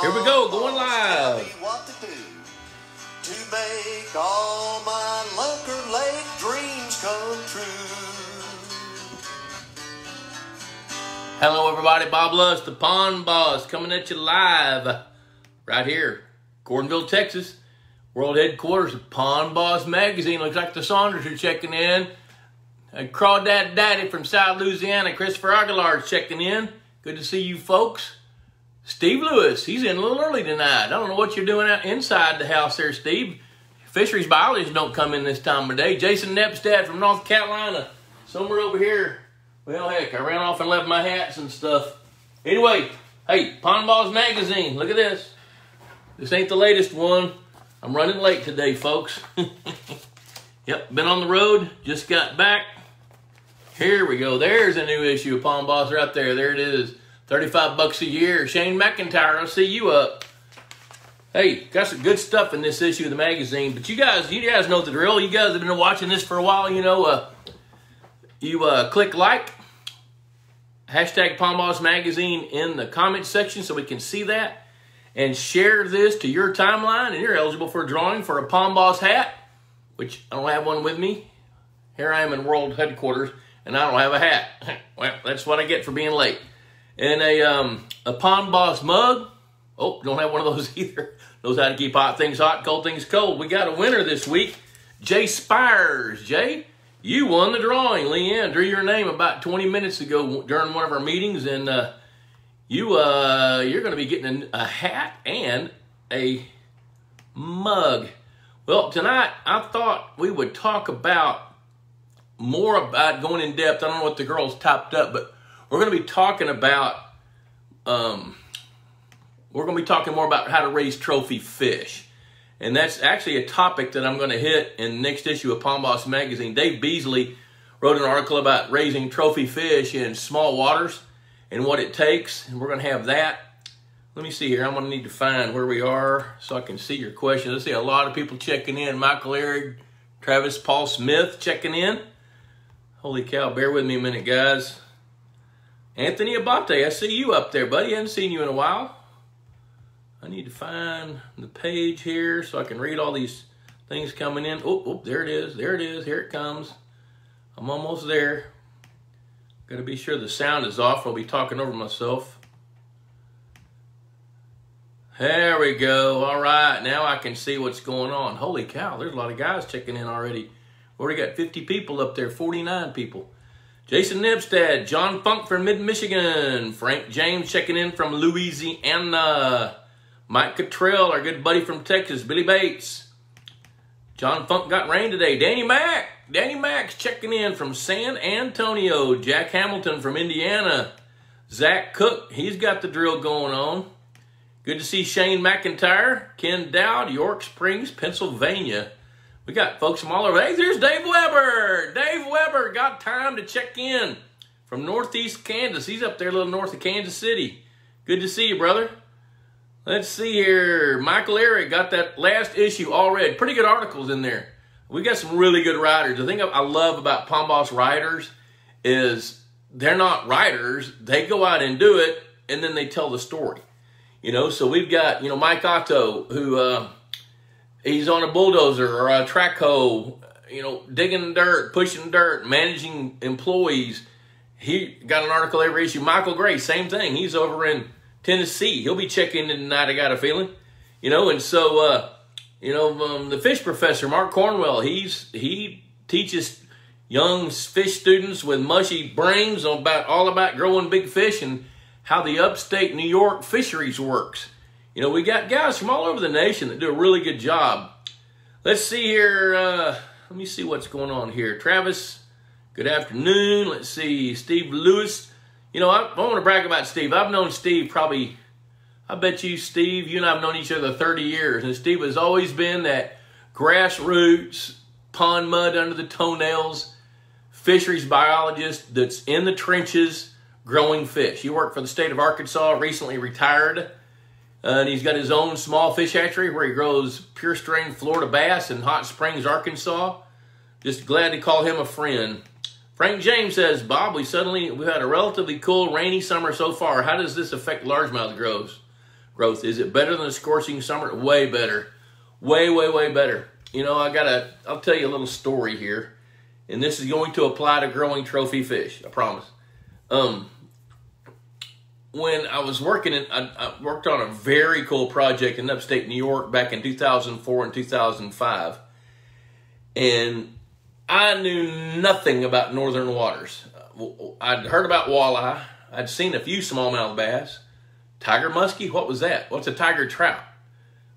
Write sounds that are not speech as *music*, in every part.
Here we go, going live. What to do to make all my Lunker Lake dreams come true. Hello, everybody. Bob Lusk, the Pond Boss, coming at you live right here, Gordonville, Texas. World headquarters of Pond Boss Magazine. Looks like the Saunders are checking in. And Crawdad Daddy from South Louisiana, Christopher Aguilar's checking in. Good to see you folks. Steve Lewis, he's in a little early tonight. I don't know what you're doing out inside the house there, Steve. Fisheries biologists don't come in this time of day. Jason Nepstad from North Carolina, somewhere over here. Well, heck, I ran off and left my hats and stuff. Anyway, hey, Pond Boss Magazine, look at this. This ain't the latest one. I'm running late today, folks. *laughs* yep, been on the road, just got back. Here we go. There's a new issue of Pond Boss right there. There it is. 35 bucks a year. Shane McIntyre, I'll see you up. Hey, got some good stuff in this issue of the magazine. But you guys, you guys know the drill. You guys have been watching this for a while. You know, uh, you uh, click like, hashtag Boss Magazine in the comment section so we can see that. And share this to your timeline, and you're eligible for a drawing for a Pond Boss hat, which I don't have one with me. Here I am in world headquarters, and I don't have a hat. *laughs* well, that's what I get for being late. And a, um, a Pond Boss mug. Oh, don't have one of those *laughs* either. Knows how to keep hot things hot, cold things cold. We got a winner this week, Jay Spires. Jay, you won the drawing. Leanne drew your name about 20 minutes ago during one of our meetings, and uh, you uh, you're going to be getting a, a hat and a mug. Well, tonight I thought we would talk about more about going in depth. I don't know what the girls typed up, but we're going to be talking about um, we're going to be talking more about how to raise trophy fish. And that's actually a topic that I'm going to hit in the next issue of Pond Boss Magazine. Dave Beasley wrote an article about raising trophy fish in small waters and what it takes. And we're going to have that. Let me see here. I'm going to need to find where we are so I can see your questions. I see a lot of people checking in. Michael Eric, Travis Paul Smith checking in. Holy cow, bear with me a minute, guys. Anthony Abate, I see you up there, buddy. I haven't seen you in a while. I need to find the page here so I can read all these things coming in. Oh, oh, there it is. There it is. Here it comes. I'm almost there. Got to be sure the sound is off. I'll be talking over myself. There we go. All right. Now I can see what's going on. Holy cow. There's a lot of guys checking in already. Already got 50 people up there, 49 people. Jason Nibstad, John Funk from Mid-Michigan, Frank James checking in from Louisiana, Mike Cottrell, our good buddy from Texas, Billy Bates. John Funk got rain today. Danny Mack, Danny Mack's checking in from San Antonio. Jack Hamilton from Indiana. Zach Cook, he's got the drill going on. Good to see Shane McIntyre. Ken Dowd, York Springs, Pennsylvania. We got folks from all over. Hey, there's Dave Weber. Dave Weber got time to check in from Northeast Kansas. He's up there a little north of Kansas City. Good to see you, brother. Let's see here. Michael Eric got that last issue all read. Pretty good articles in there. We got some really good writers. The thing I love about Boss writers is they're not writers. They go out and do it, and then they tell the story. You know, so we've got, you know, Mike Otto, who... Uh, he's on a bulldozer or a track hoe, you know, digging dirt, pushing dirt, managing employees. He got an article every issue. Michael Gray, same thing. He's over in Tennessee. He'll be checking in tonight, I got a feeling. You know, and so, uh, you know, um, the fish professor, Mark Cornwell, he's he teaches young fish students with mushy brains about all about growing big fish and how the upstate New York fisheries works. You know, we got guys from all over the nation that do a really good job. Let's see here. Uh, let me see what's going on here. Travis, good afternoon. Let's see. Steve Lewis. You know, I, I want to brag about Steve. I've known Steve probably, I bet you, Steve, you and I have known each other 30 years. And Steve has always been that grassroots, pond mud under the toenails, fisheries biologist that's in the trenches growing fish. He worked for the state of Arkansas, recently retired. And he's got his own small fish hatchery where he grows pure strain Florida bass in Hot Springs, Arkansas. Just glad to call him a friend. Frank James says, Bob, we suddenly, we've had a relatively cool, rainy summer so far. How does this affect largemouth growth? growth. Is it better than a scorching summer? Way better. Way, way, way better. You know, I got to, I'll tell you a little story here. And this is going to apply to growing trophy fish, I promise. Um, when I was working in, I, I worked on a very cool project in upstate New York back in 2004 and 2005. And I knew nothing about northern waters. I'd heard about walleye. I'd seen a few smallmouth bass. Tiger muskie, what was that? What's a tiger trout?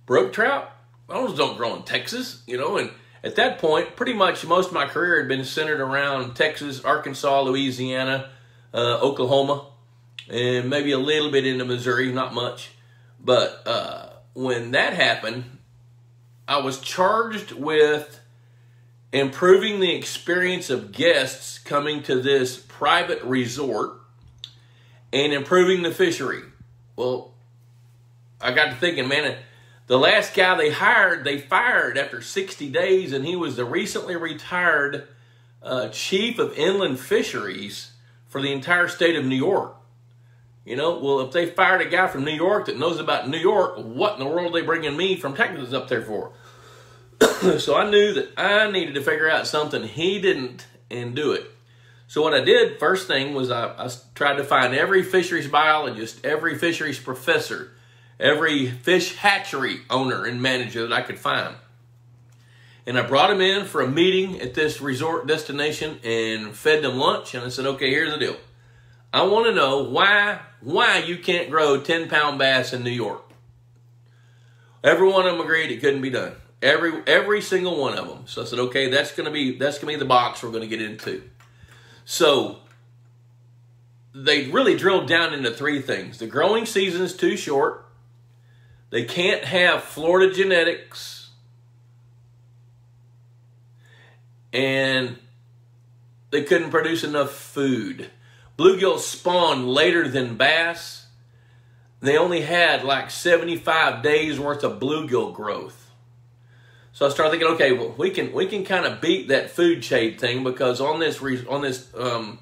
Brook trout? Those don't grow in Texas, you know. And at that point, pretty much most of my career had been centered around Texas, Arkansas, Louisiana, uh, Oklahoma, and maybe a little bit into Missouri, not much. But uh, when that happened, I was charged with improving the experience of guests coming to this private resort and improving the fishery. Well, I got to thinking, man, the last guy they hired, they fired after 60 days, and he was the recently retired uh, chief of inland fisheries for the entire state of New York. You know, well, if they fired a guy from New York that knows about New York, what in the world are they bringing me from Texas up there for? *clears throat* so I knew that I needed to figure out something he didn't and do it. So what I did first thing was I, I tried to find every fisheries biologist, every fisheries professor, every fish hatchery owner and manager that I could find. And I brought them in for a meeting at this resort destination and fed them lunch. And I said, okay, here's the deal. I want to know why why you can't grow 10 pound bass in New York. Every one of them agreed it couldn't be done. Every every single one of them. So I said, okay, that's gonna be that's gonna be the box we're gonna get into. So they really drilled down into three things. The growing season is too short. They can't have Florida genetics. And they couldn't produce enough food. Bluegills spawn later than bass. They only had like 75 days worth of bluegill growth. So I started thinking, okay, well, we can we can kind of beat that food chain thing because on this on this um,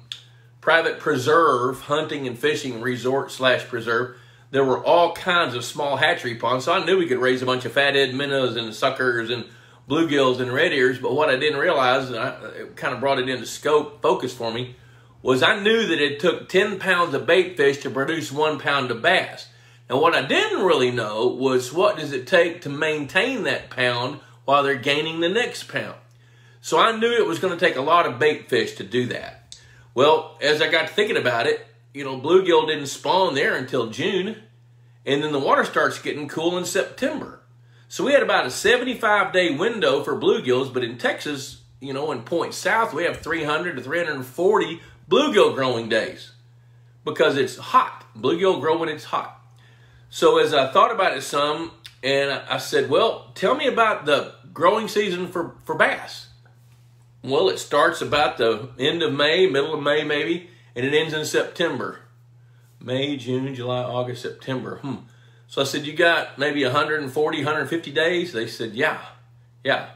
private preserve, hunting and fishing resort slash preserve, there were all kinds of small hatchery ponds. So I knew we could raise a bunch of fathead minnows and suckers and bluegills and red ears. But what I didn't realize, and I, it kind of brought it into scope, focus for me, was I knew that it took 10 pounds of bait fish to produce one pound of bass. Now, what I didn't really know was what does it take to maintain that pound while they're gaining the next pound. So I knew it was going to take a lot of bait fish to do that. Well, as I got thinking about it, you know, bluegill didn't spawn there until June, and then the water starts getting cool in September. So we had about a 75 day window for bluegills, but in Texas, you know, in Point South, we have 300 to 340 bluegill growing days because it's hot. Bluegill grow when it's hot. So as I thought about it some, and I said, well, tell me about the growing season for, for bass. Well, it starts about the end of May, middle of May maybe, and it ends in September. May, June, July, August, September. Hmm. So I said, you got maybe 140, 150 days? They said, yeah, yeah.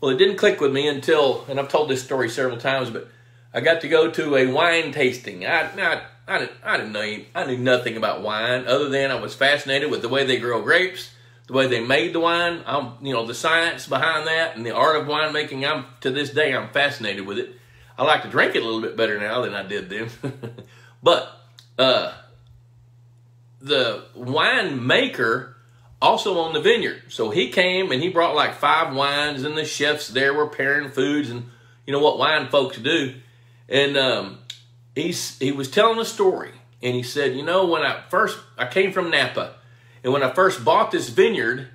Well, it didn't click with me until, and I've told this story several times, but I got to go to a wine tasting. I, I, I, didn't, I didn't know, I knew nothing about wine other than I was fascinated with the way they grow grapes, the way they made the wine. I'm, you know, the science behind that and the art of winemaking. I'm to this day, I'm fascinated with it. I like to drink it a little bit better now than I did then. *laughs* but uh, the wine maker also on the vineyard. So he came and he brought like five wines, and the chefs there were pairing foods and you know what wine folks do. And um, he's, he was telling a story, and he said, you know, when I first, I came from Napa, and when I first bought this vineyard,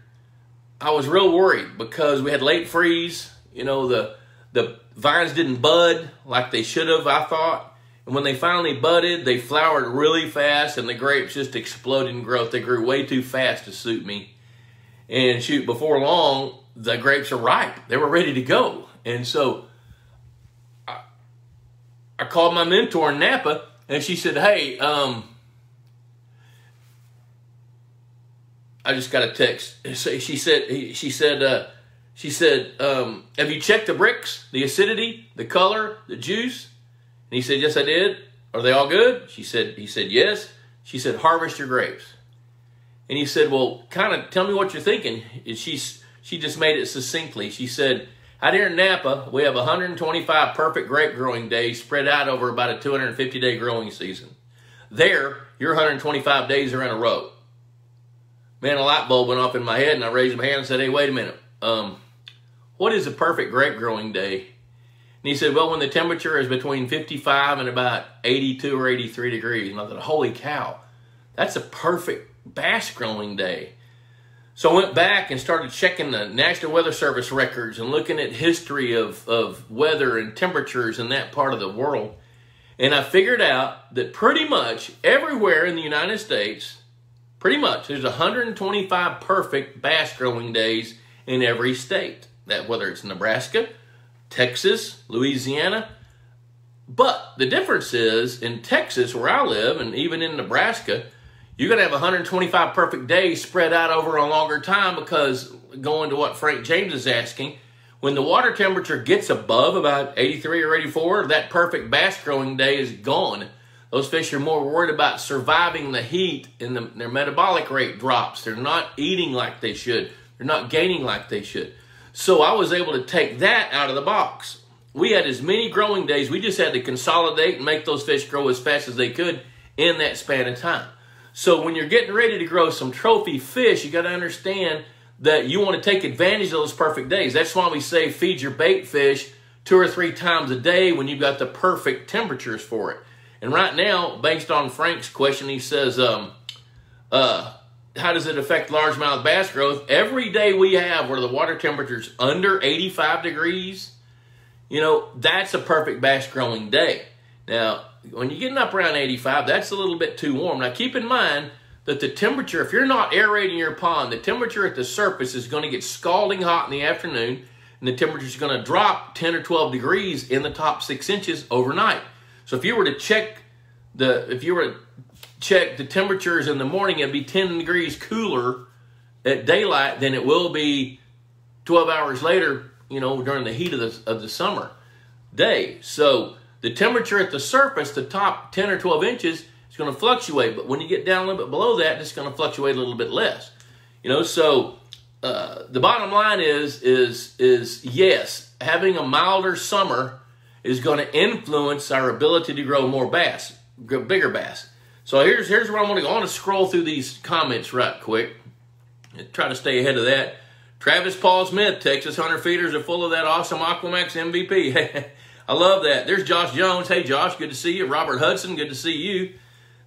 I was real worried because we had late freeze. You know, the the vines didn't bud like they should have, I thought. And when they finally budded, they flowered really fast, and the grapes just exploded in growth. They grew way too fast to suit me. And shoot, before long, the grapes are ripe. They were ready to go. And so called my mentor in Napa, and she said, "Hey, um, I just got a text." She said, "She said, uh, she said, um, have you checked the Brix, the acidity, the color, the juice?" And he said, "Yes, I did. Are they all good?" She said, "He said yes." She said, "Harvest your grapes." And he said, Well, kind of tell me what you're thinking. And she's, she just made it succinctly. She said, Out here in Napa, we have 125 perfect grape growing days spread out over about a 250 day growing season. There, your 125 days are in a row. Man, a light bulb went off in my head, and I raised my hand and said, Hey, wait a minute. Um, what is a perfect grape growing day? And he said, Well, when the temperature is between 55 and about 82 or 83 degrees. And I thought, Holy cow, that's a perfect bass growing day. So I went back and started checking the National Weather Service records and looking at history of, of weather and temperatures in that part of the world. And I figured out that pretty much everywhere in the United States, pretty much, there's 125 perfect bass growing days in every state. That whether it's Nebraska, Texas, Louisiana. But the difference is in Texas, where I live, and even in Nebraska, you're going to have 125 perfect days spread out over a longer time because going to what Frank James is asking, when the water temperature gets above about 83 or 84, that perfect bass growing day is gone. Those fish are more worried about surviving the heat and the, their metabolic rate drops. They're not eating like they should. They're not gaining like they should. So I was able to take that out of the box. We had as many growing days. We just had to consolidate and make those fish grow as fast as they could in that span of time. So when you're getting ready to grow some trophy fish, you got to understand that you want to take advantage of those perfect days. That's why we say feed your bait fish two or three times a day when you've got the perfect temperatures for it. And right now, based on Frank's question, he says, um, uh, how does it affect largemouth bass growth? Every day we have where the water temperature's under 85 degrees, you know, that's a perfect bass growing day. Now, when you're getting up around 85, that's a little bit too warm. Now, keep in mind that the temperature, if you're not aerating your pond, the temperature at the surface is going to get scalding hot in the afternoon, and the temperature is going to drop 10 or 12 degrees in the top six inches overnight. So if you were to check the, if you were to check the temperatures in the morning, it'd be 10 degrees cooler at daylight than it will be 12 hours later, you know, during the heat of the, of the summer day. So the temperature at the surface, the top 10 or 12 inches, is going to fluctuate. But when you get down a little bit below that, it's going to fluctuate a little bit less. You know, so uh, the bottom line is, is, is yes, having a milder summer is going to influence our ability to grow more bass, bigger bass. So here's here's where I'm going to go. I want to scroll through these comments right quick try to stay ahead of that. Travis Paul Smith, Texas Hunter Feeders are full of that awesome Aquamax MVP. *laughs* I love that. There's Josh Jones. Hey, Josh, good to see you. Robert Hudson, good to see you.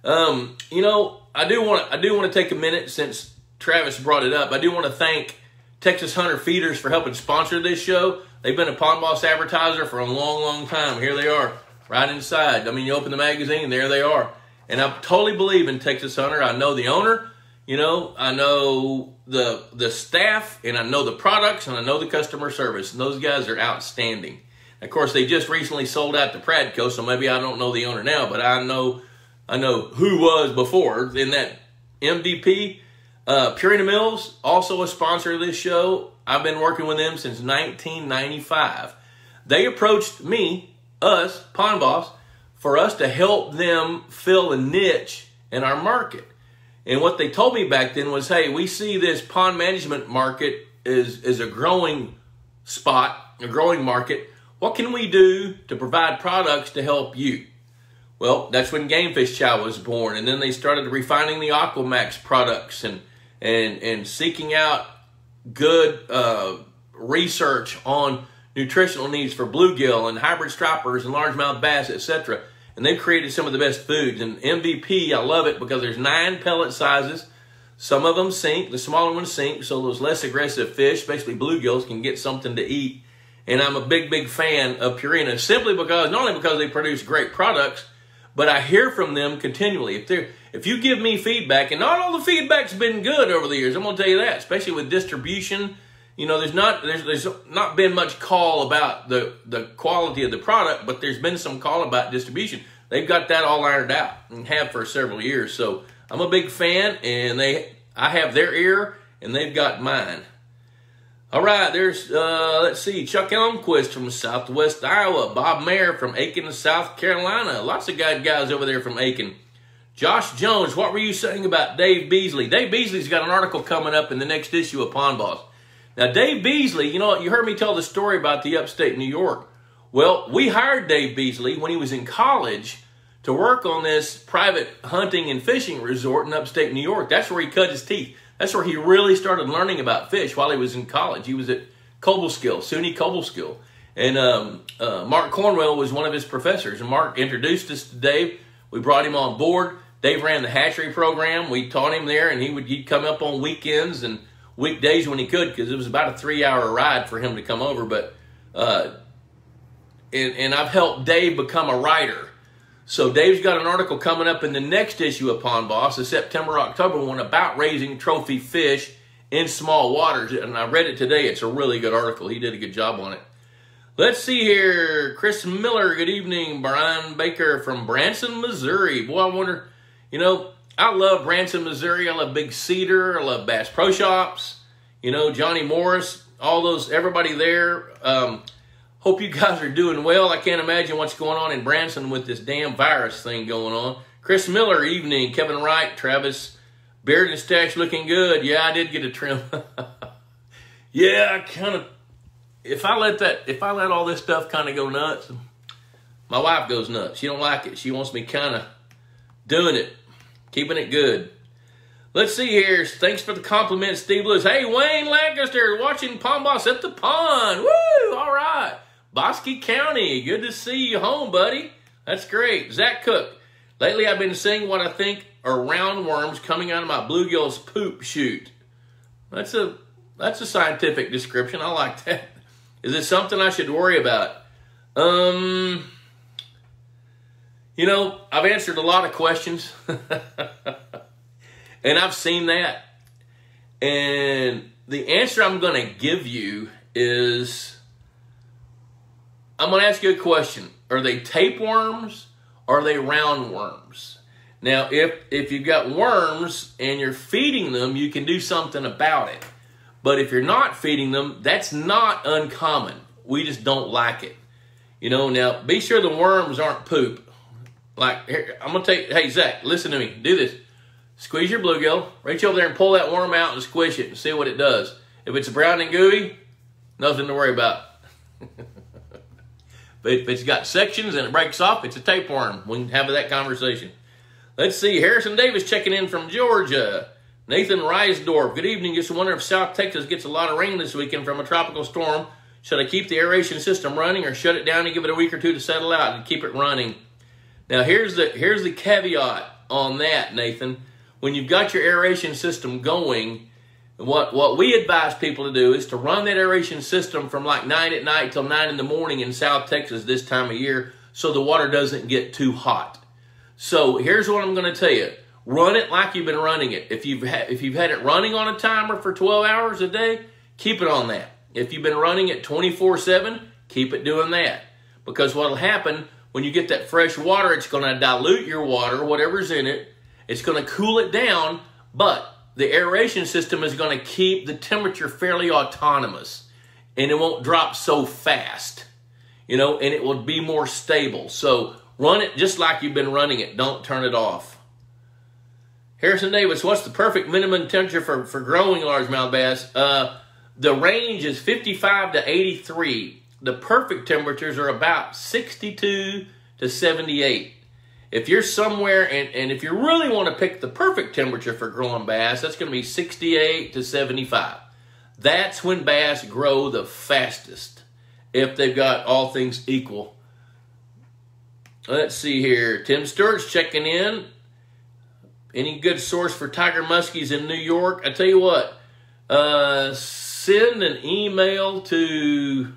Um, you know, I do want to I do want to take a minute since Travis brought it up. I do want to thank Texas Hunter Feeders for helping sponsor this show. They've been a Pond Boss advertiser for a long, long time. Here they are, right inside. I mean, you open the magazine, there they are. And I totally believe in Texas Hunter. I know the owner, you know, I know the the staff, and I know the products, and I know the customer service. And those guys are outstanding. Of course, they just recently sold out to Pradco, so maybe I don't know the owner now, but I know I know who was before in that MVP. Uh, Purina Mills, also a sponsor of this show. I've been working with them since 1995. They approached me, us, Pond Boss, for us to help them fill a niche in our market. And what they told me back then was, hey, we see this pond management market is, is a growing spot, a growing market. What can we do to provide products to help you? Well, that's when Gamefish Chow was born, and then they started refining the Aquamax products and and and seeking out good uh, research on nutritional needs for bluegill and hybrid stripers and largemouth bass, etc. And they've created some of the best foods. And MVP, I love it because there's nine pellet sizes. Some of them sink, the smaller ones sink, so those less aggressive fish, basically bluegills, can get something to eat. And I'm a big, big fan of Purina simply because, not only because they produce great products, but I hear from them continually. If they if you give me feedback, and not all the feedback's been good over the years, I'm gonna tell you that, especially with distribution. You know, there's not there's there's not been much call about the the quality of the product, but there's been some call about distribution. They've got that all ironed out and have for several years. So I'm a big fan, and they I have their ear, and they've got mine. All right, there's, uh, let's see, Chuck Elmquist from Southwest Iowa, Bob Mayer from Aiken, South Carolina. Lots of good guys over there from Aiken. Josh Jones, what were you saying about Dave Beasley? Dave Beasley's got an article coming up in the next issue of Pond Boss. Now, Dave Beasley, you know, you heard me tell the story about the upstate New York. Well, we hired Dave Beasley when he was in college to work on this private hunting and fishing resort in upstate New York. That's where he cut his teeth. That's where he really started learning about fish while he was in college. He was at Cobleskill, SUNY Cobleskill. And um, uh, Mark Cornwell was one of his professors. And Mark introduced us to Dave. We brought him on board. Dave ran the hatchery program. We taught him there, and he would he'd come up on weekends and weekdays when he could because it was about a three hour ride for him to come over. But uh, and, and I've helped Dave become a writer. So Dave's got an article coming up in the next issue of Pond Boss, the September October one about raising trophy fish in small waters. And I read it today. It's a really good article. He did a good job on it. Let's see here. Chris Miller, good evening. Brian Baker from Branson, Missouri. Boy, I wonder, you know, I love Branson, Missouri. I love Big Cedar. I love Bass Pro Shops. You know, Johnny Morris, all those, everybody there. Um, Hope you guys are doing well. I can't imagine what's going on in Branson with this damn virus thing going on. Chris Miller, evening. Kevin Wright, Travis, beard and stash looking good. Yeah, I did get a trim. *laughs* yeah, I kind of. If I let that, if I let all this stuff kind of go nuts, my wife goes nuts. She don't like it. She wants me kind of doing it, keeping it good. Let's see here. Thanks for the compliment, Steve Lewis. Hey, Wayne Lancaster, watching Pond Boss at the pond. Woo! All right. Bosque County, good to see you home, buddy. That's great. Zach Cook, lately I've been seeing what I think are roundworms coming out of my bluegill's poop chute. That's a that's a scientific description. I like that. *laughs* Is it something I should worry about? Um, you know, I've answered a lot of questions, *laughs* and I've seen that. And the answer I'm going to give you is I'm going to ask you a question. Are they tapeworms or are they roundworms? Now, if, if you've got worms and you're feeding them, you can do something about it. But if you're not feeding them, that's not uncommon. We just don't like it. You know, now be sure the worms aren't poop. Like, here, I'm going to take, hey, Zach, listen to me. Do this. Squeeze your bluegill. Reach over there and pull that worm out and squish it and see what it does. If it's brown and gooey, nothing to worry about. *laughs* But if it's got sections and it breaks off, it's a tapeworm. We can have that conversation. Let's see. Harrison Davis checking in from Georgia. Nathan Reisdorf. Good evening. Just wonder if South Texas gets a lot of rain this weekend from a tropical storm. Should I keep the aeration system running or shut it down and give it a week or two to settle out and keep it running? Now here's the here's the caveat on that, Nathan. When you've got your aeration system going, what, what we advise people to do is to run that aeration system from like 9 at night till 9 in the morning in South Texas this time of year so the water doesn't get too hot. So here's what I'm going to tell you. Run it like you've been running it. If you've, ha- if you've had it running on a timer for 12 hours a day, keep it on that. If you've been running it 24-7, keep it doing that. Because what will happen when you get that fresh water, it's going to dilute your water, whatever's in it. It's going to cool it down, but the aeration system is going to keep the temperature fairly autonomous and it won't drop so fast, you know, and it will be more stable. So run it just like you've been running it. Don't turn it off. Harrison Davis, what's the perfect minimum temperature for, for growing largemouth bass? Uh, the range is 55 to 83. The perfect temperatures are about 62 to 78. If you're somewhere, and, and if you really want to pick the perfect temperature for growing bass, that's going to be 68 to 75. That's when bass grow the fastest, if they've got all things equal. Let's see here. Tim Stewart's checking in. Any good source for tiger muskies in New York? I tell you what, uh, send an email to,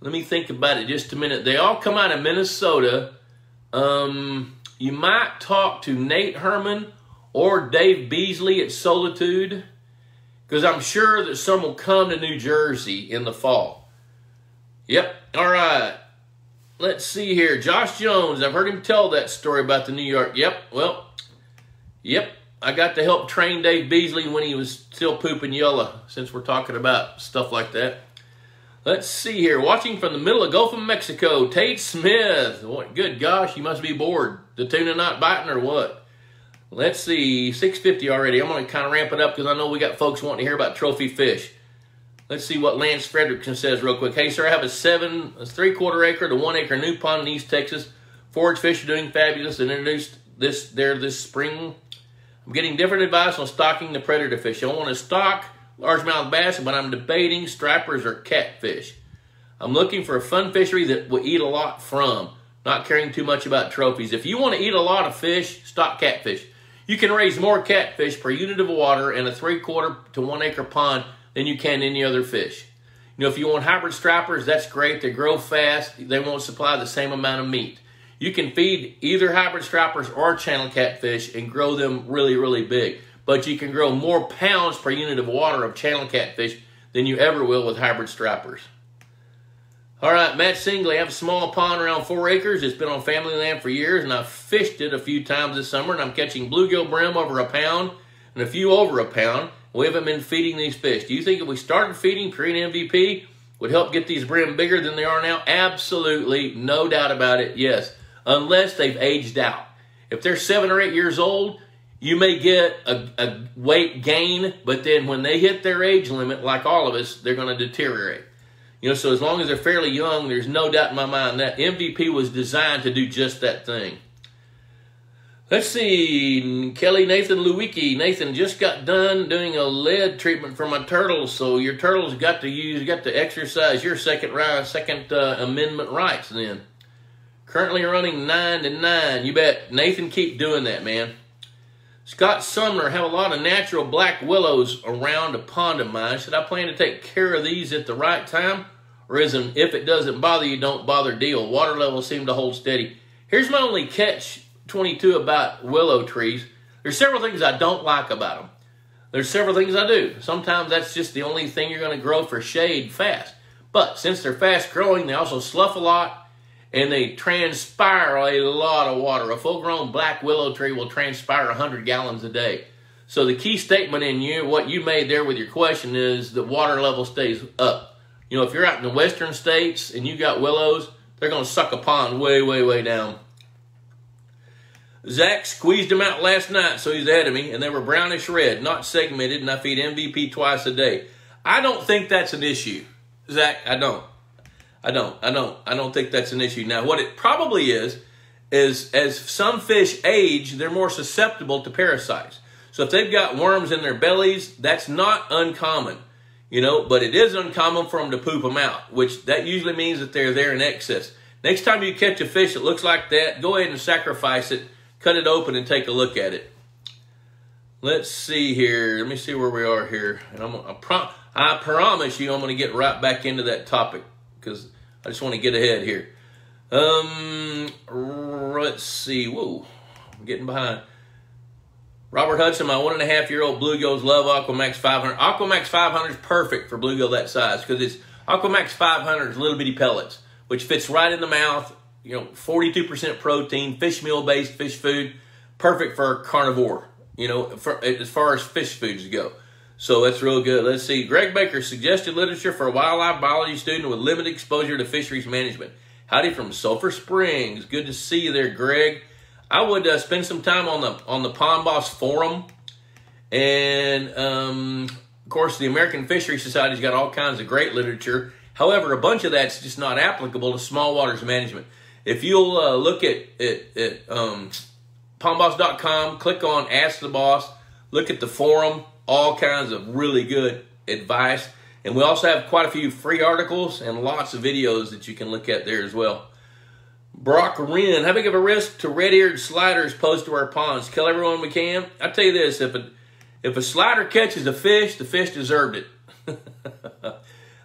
let me think about it just a minute. They all come out of Minnesota. Um, you might talk to Nate Herman or Dave Beasley at Solitude because I'm sure that some will come to New Jersey in the fall. Yep. All right. Let's see here. Josh Jones. I've heard him tell that story about the New York. Yep. Well, yep. I got to help train Dave Beasley when he was still pooping yellow, since we're talking about stuff like that. Let's see here. Watching from the middle of Gulf of Mexico, Tate Smith. What? Good gosh, you must be bored. The tuna not biting or what? Let's see, 650 already. I'm going to kind of ramp it up because I know we got folks wanting to hear about trophy fish. Let's see what Lance Fredrickson says real quick. Hey, sir, I have a seven, a three quarter acre to one acre new pond in East Texas. Forage fish are doing fabulous and introduced this there this spring. I'm getting different advice on stocking the predator fish. I want to stock largemouth bass, but I'm debating stripers or catfish. I'm looking for a fun fishery that will eat a lot from, not caring too much about trophies. If you want to eat a lot of fish, stock catfish. You can raise more catfish per unit of water in a three quarter to one acre pond than you can any other fish. You know, if you want hybrid stripers, that's great. They grow fast. They won't supply the same amount of meat. You can feed either hybrid stripers or channel catfish and grow them really, really big but you can grow more pounds per unit of water of channel catfish than you ever will with hybrid stripers. All right, Matt Singley, I have a small pond around four acres. It's been on family land for years, and I've fished it a few times this summer, and I'm catching bluegill brim over a pound and a few over a pound. We haven't been feeding these fish. Do you think if we started feeding Purina MVP would help get these brim bigger than they are now? Absolutely, no doubt about it, yes, unless they've aged out. If they're seven or eight years old, you may get a, a weight gain, but then when they hit their age limit, like all of us, they're going to deteriorate. You know, so as long as they're fairly young, there's no doubt in my mind that MVP was designed to do just that thing. Let's see, Kelly Nathan Lewicki. Nathan just got done doing a lead treatment for my turtles, so your turtles got to use, got to exercise your second right, second uh, amendment rights. Then, currently running nine to nine. You bet, Nathan. Keep doing that, man. Scott Sumner have a lot of natural black willows around a pond of mine. Should I plan to take care of these at the right time? Or is an if it doesn't bother you, don't bother deal? Water levels seem to hold steady. Here's my only catch 22 about willow trees. There's several things I don't like about them. There's several things I do. Sometimes that's just the only thing you're going to grow for shade fast. But since they're fast growing, they also slough a lot and they transpire a lot of water. A full grown black willow tree will transpire 100 gallons a day. So the key statement in you, what you made there with your question is the water level stays up. You know, if you're out in the western states and you got willows, they're going to suck a pond way, way, way down. Zach squeezed them out last night, so he's ahead of me, and they were brownish red, not segmented, and I feed MVP twice a day. I don't think that's an issue, Zach. I don't. I don't. I don't. I don't think that's an issue. Now, what it probably is, is as some fish age, they're more susceptible to parasites. So if they've got worms in their bellies, that's not uncommon, you know, but it is uncommon for them to poop them out, which that usually means that they're there in excess. Next time you catch a fish that looks like that, go ahead and sacrifice it, cut it open, and take a look at it. Let's see here. Let me see where we are here. And I'm, I, pro- I promise you I'm going to get right back into that topic because I just want to get ahead here. Um, let's see. Whoa, I'm getting behind. Robert Hudson, my one and a half year old bluegills love Aquamax 500. Aquamax 500 is perfect for bluegill that size because it's Aquamax 500 is little bitty pellets, which fits right in the mouth. You know, 42% protein, fish meal based fish food, perfect for carnivore. You know, for, as far as fish foods go. So that's real good. Let's see. Greg Baker suggested literature for a wildlife biology student with limited exposure to fisheries management. Howdy from Sulphur Springs. Good to see you there, Greg. I would uh, spend some time on the on the Pond Boss forum, and um, of course, the American Fisheries Society's got all kinds of great literature. However, a bunch of that's just not applicable to small waters management. If you'll uh, look at at, at um, pondboss.com, click on Ask the Boss, look at the forum all kinds of really good advice. And we also have quite a few free articles and lots of videos that you can look at there as well. Brock Wren, how big of a risk to red-eared sliders pose to our ponds? Kill everyone we can? I tell you this, if a, if a slider catches a fish, the fish deserved it. *laughs*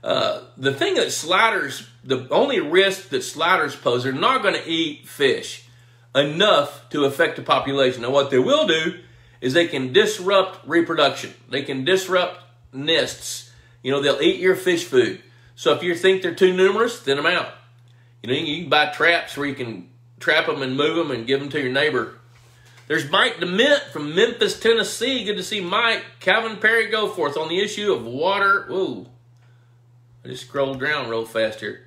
uh, the thing that sliders, the only risk that sliders pose, they're not going to eat fish enough to affect the population. Now, what they will do is they can disrupt reproduction. They can disrupt nests. You know, they'll eat your fish food. So if you think they're too numerous, thin them out. You know, you can buy traps where you can trap them and move them and give them to your neighbor. There's Mike DeMint from Memphis, Tennessee. Good to see Mike. Calvin Perry Goforth on the issue of water. Whoa. I just scrolled down real fast here.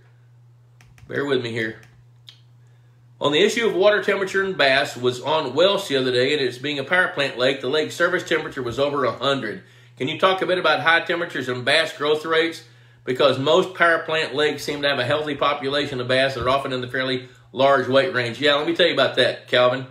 Bear with me here. On the issue of water temperature in Bass was on Welsh the other day, and it's being a power plant lake. The lake surface temperature was over 100. Can you talk a bit about high temperatures and bass growth rates? Because most power plant lakes seem to have a healthy population of bass that are often in the fairly large weight range. Yeah, let me tell you about that, Calvin.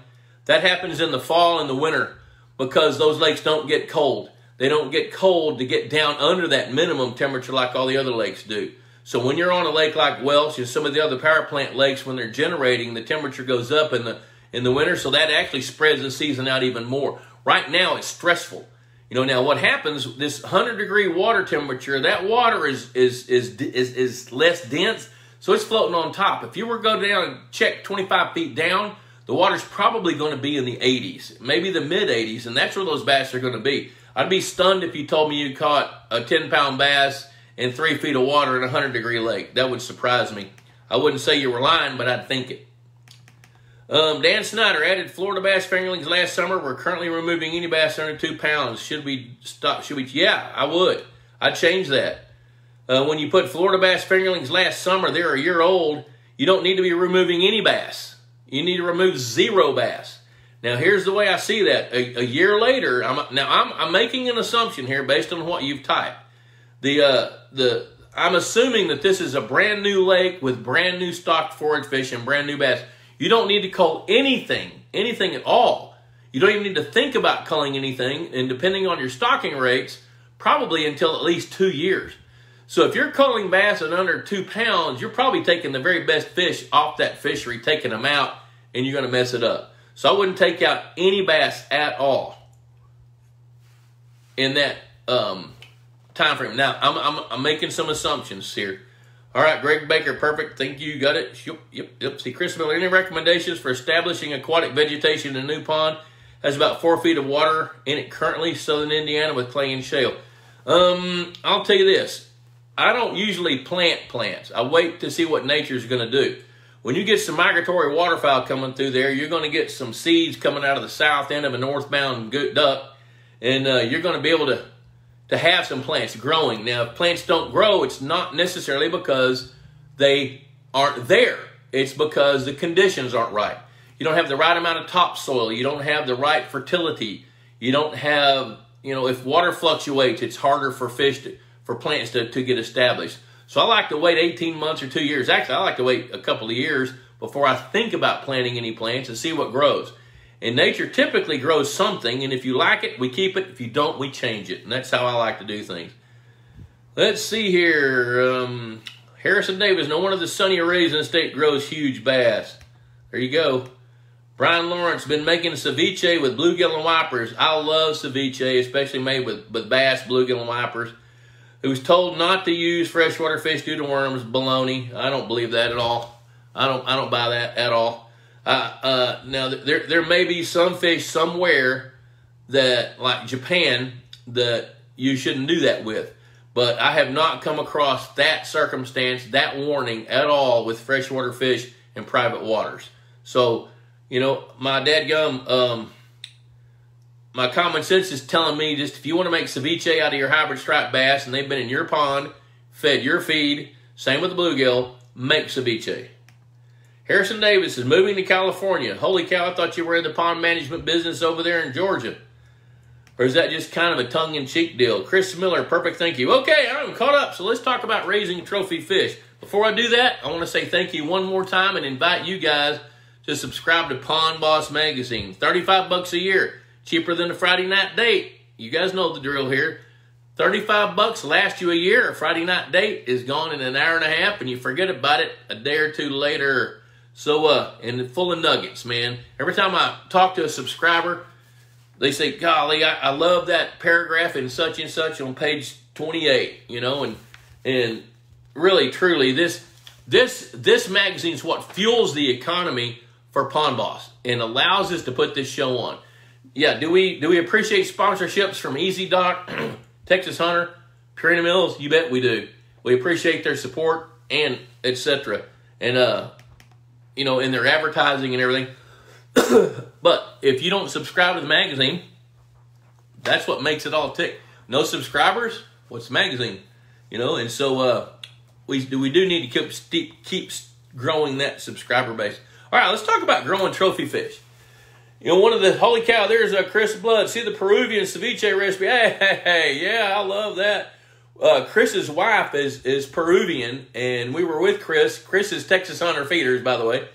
That happens in the fall and the winter because those lakes don't get cold. They don't get cold to get down under that minimum temperature like all the other lakes do. So when you're on a lake like Welsh and some of the other power plant lakes, when they're generating, the temperature goes up in the in the winter, so that actually spreads the season out even more. Right now, it's stressful. You know, now what happens? This 100 degree water temperature, that water is is is is, is less dense, so it's floating on top. If you were to go down and check 25 feet down, the water's probably going to be in the 80s, maybe the mid 80s, and that's where those bass are going to be. I'd be stunned if you told me you caught a 10 pound bass in three feet of water in a 100 degree lake. That would surprise me. I wouldn't say you were lying, but I'd think it. Um, Dan Snyder added Florida bass fingerlings last summer. We're currently removing any bass under two pounds. Should we stop? Should we? Yeah, I would. I'd change that. Uh, when you put Florida bass fingerlings last summer, they're a year old. You don't need to be removing any bass. You need to remove zero bass. Now, here's the way I see that. A, a year later, I'm, now I'm, I'm making an assumption here based on what you've typed. The uh, the I'm assuming that this is a brand new lake with brand new stocked forage fish and brand new bass. You don't need to cull anything, anything at all. You don't even need to think about culling anything, and depending on your stocking rates, probably until at least two years. So if you're culling bass at under two pounds, you're probably taking the very best fish off that fishery, taking them out, and you're going to mess it up. So I wouldn't take out any bass at all in that um, time frame. Now, I'm, I'm, I'm making some assumptions here. All right, Greg Baker, perfect. Thank you. Got it. Yep, yep, yep. See, Chris Miller, any recommendations for establishing aquatic vegetation in a new pond? Has about four feet of water in it currently, southern Indiana with clay and shale. Um, I'll tell you this. I don't usually plant plants. I wait to see what nature's going to do. When you get some migratory waterfowl coming through there, you're going to get some seeds coming out of the south end of a northbound duck, and uh, you're going to be able to to have some plants growing. Now, if plants don't grow, it's not necessarily because they aren't there. It's because the conditions aren't right. You don't have the right amount of topsoil. You don't have the right fertility. You don't have, you know, if water fluctuates, it's harder for fish to, for plants to, to get established. So I like to wait 18 months or two years. Actually, I like to wait a couple of years before I think about planting any plants and see what grows. And nature typically grows something, and if you like it, we keep it. If you don't, we change it. And that's how I like to do things. Let's see here. Um, Harrison Davis, no one of the sunny arrays in the state grows huge bass. There you go. Brian Lawrence, been making ceviche with bluegill and wipers. I love ceviche, especially made with, with bass, bluegill, and wipers. Who was told not to use freshwater fish due to worms. Baloney. I don't believe that at all. I don't. I don't buy that at all. Uh, uh, now there there may be some fish somewhere that like Japan that you shouldn't do that with, but I have not come across that circumstance, that warning at all with freshwater fish in private waters. So you know my dad gum. Um, my common sense is telling me just if you want to make ceviche out of your hybrid striped bass and they've been in your pond, fed your feed, same with the bluegill, make ceviche. Harrison Davis is moving to California. Holy cow, I thought you were in the pond management business over there in Georgia. Or is that just kind of a tongue in cheek deal? Chris Miller, perfect, thank you. Okay, I'm caught up, so let's talk about raising trophy fish. Before I do that, I want to say thank you one more time and invite you guys to subscribe to Pond Boss Magazine. 35 bucks a year, cheaper than a Friday night date. You guys know the drill here. 35 bucks lasts you a year. A Friday night date is gone in an hour and a half, and you forget about it a day or two later. So, uh, and full of nuggets, man. Every time I talk to a subscriber, they say, golly, I, I love that paragraph in such and such on page 28, you know, and, and really, truly, this, this, this magazine is what fuels the economy for Pond Boss and allows us to put this show on. Yeah, do we, do we appreciate sponsorships from EZ Dock, *clears throat* Texas Hunter, Purina Mills? You bet we do. We appreciate their support and etc. And, uh, you know, in their advertising and everything. *coughs* but if you don't subscribe to the magazine, that's what makes it all tick. No subscribers, what's the magazine? You know, and so uh, we do we do need to keep keep growing that subscriber base. All right, let's talk about growing trophy fish. You know, one of the holy cow. There's a Chris Blood. See the Peruvian ceviche recipe. Hey, hey, hey yeah, I love that. Uh, Chris's wife is is Peruvian, and we were with Chris. Chris is Texas Hunter Feeders, by the way,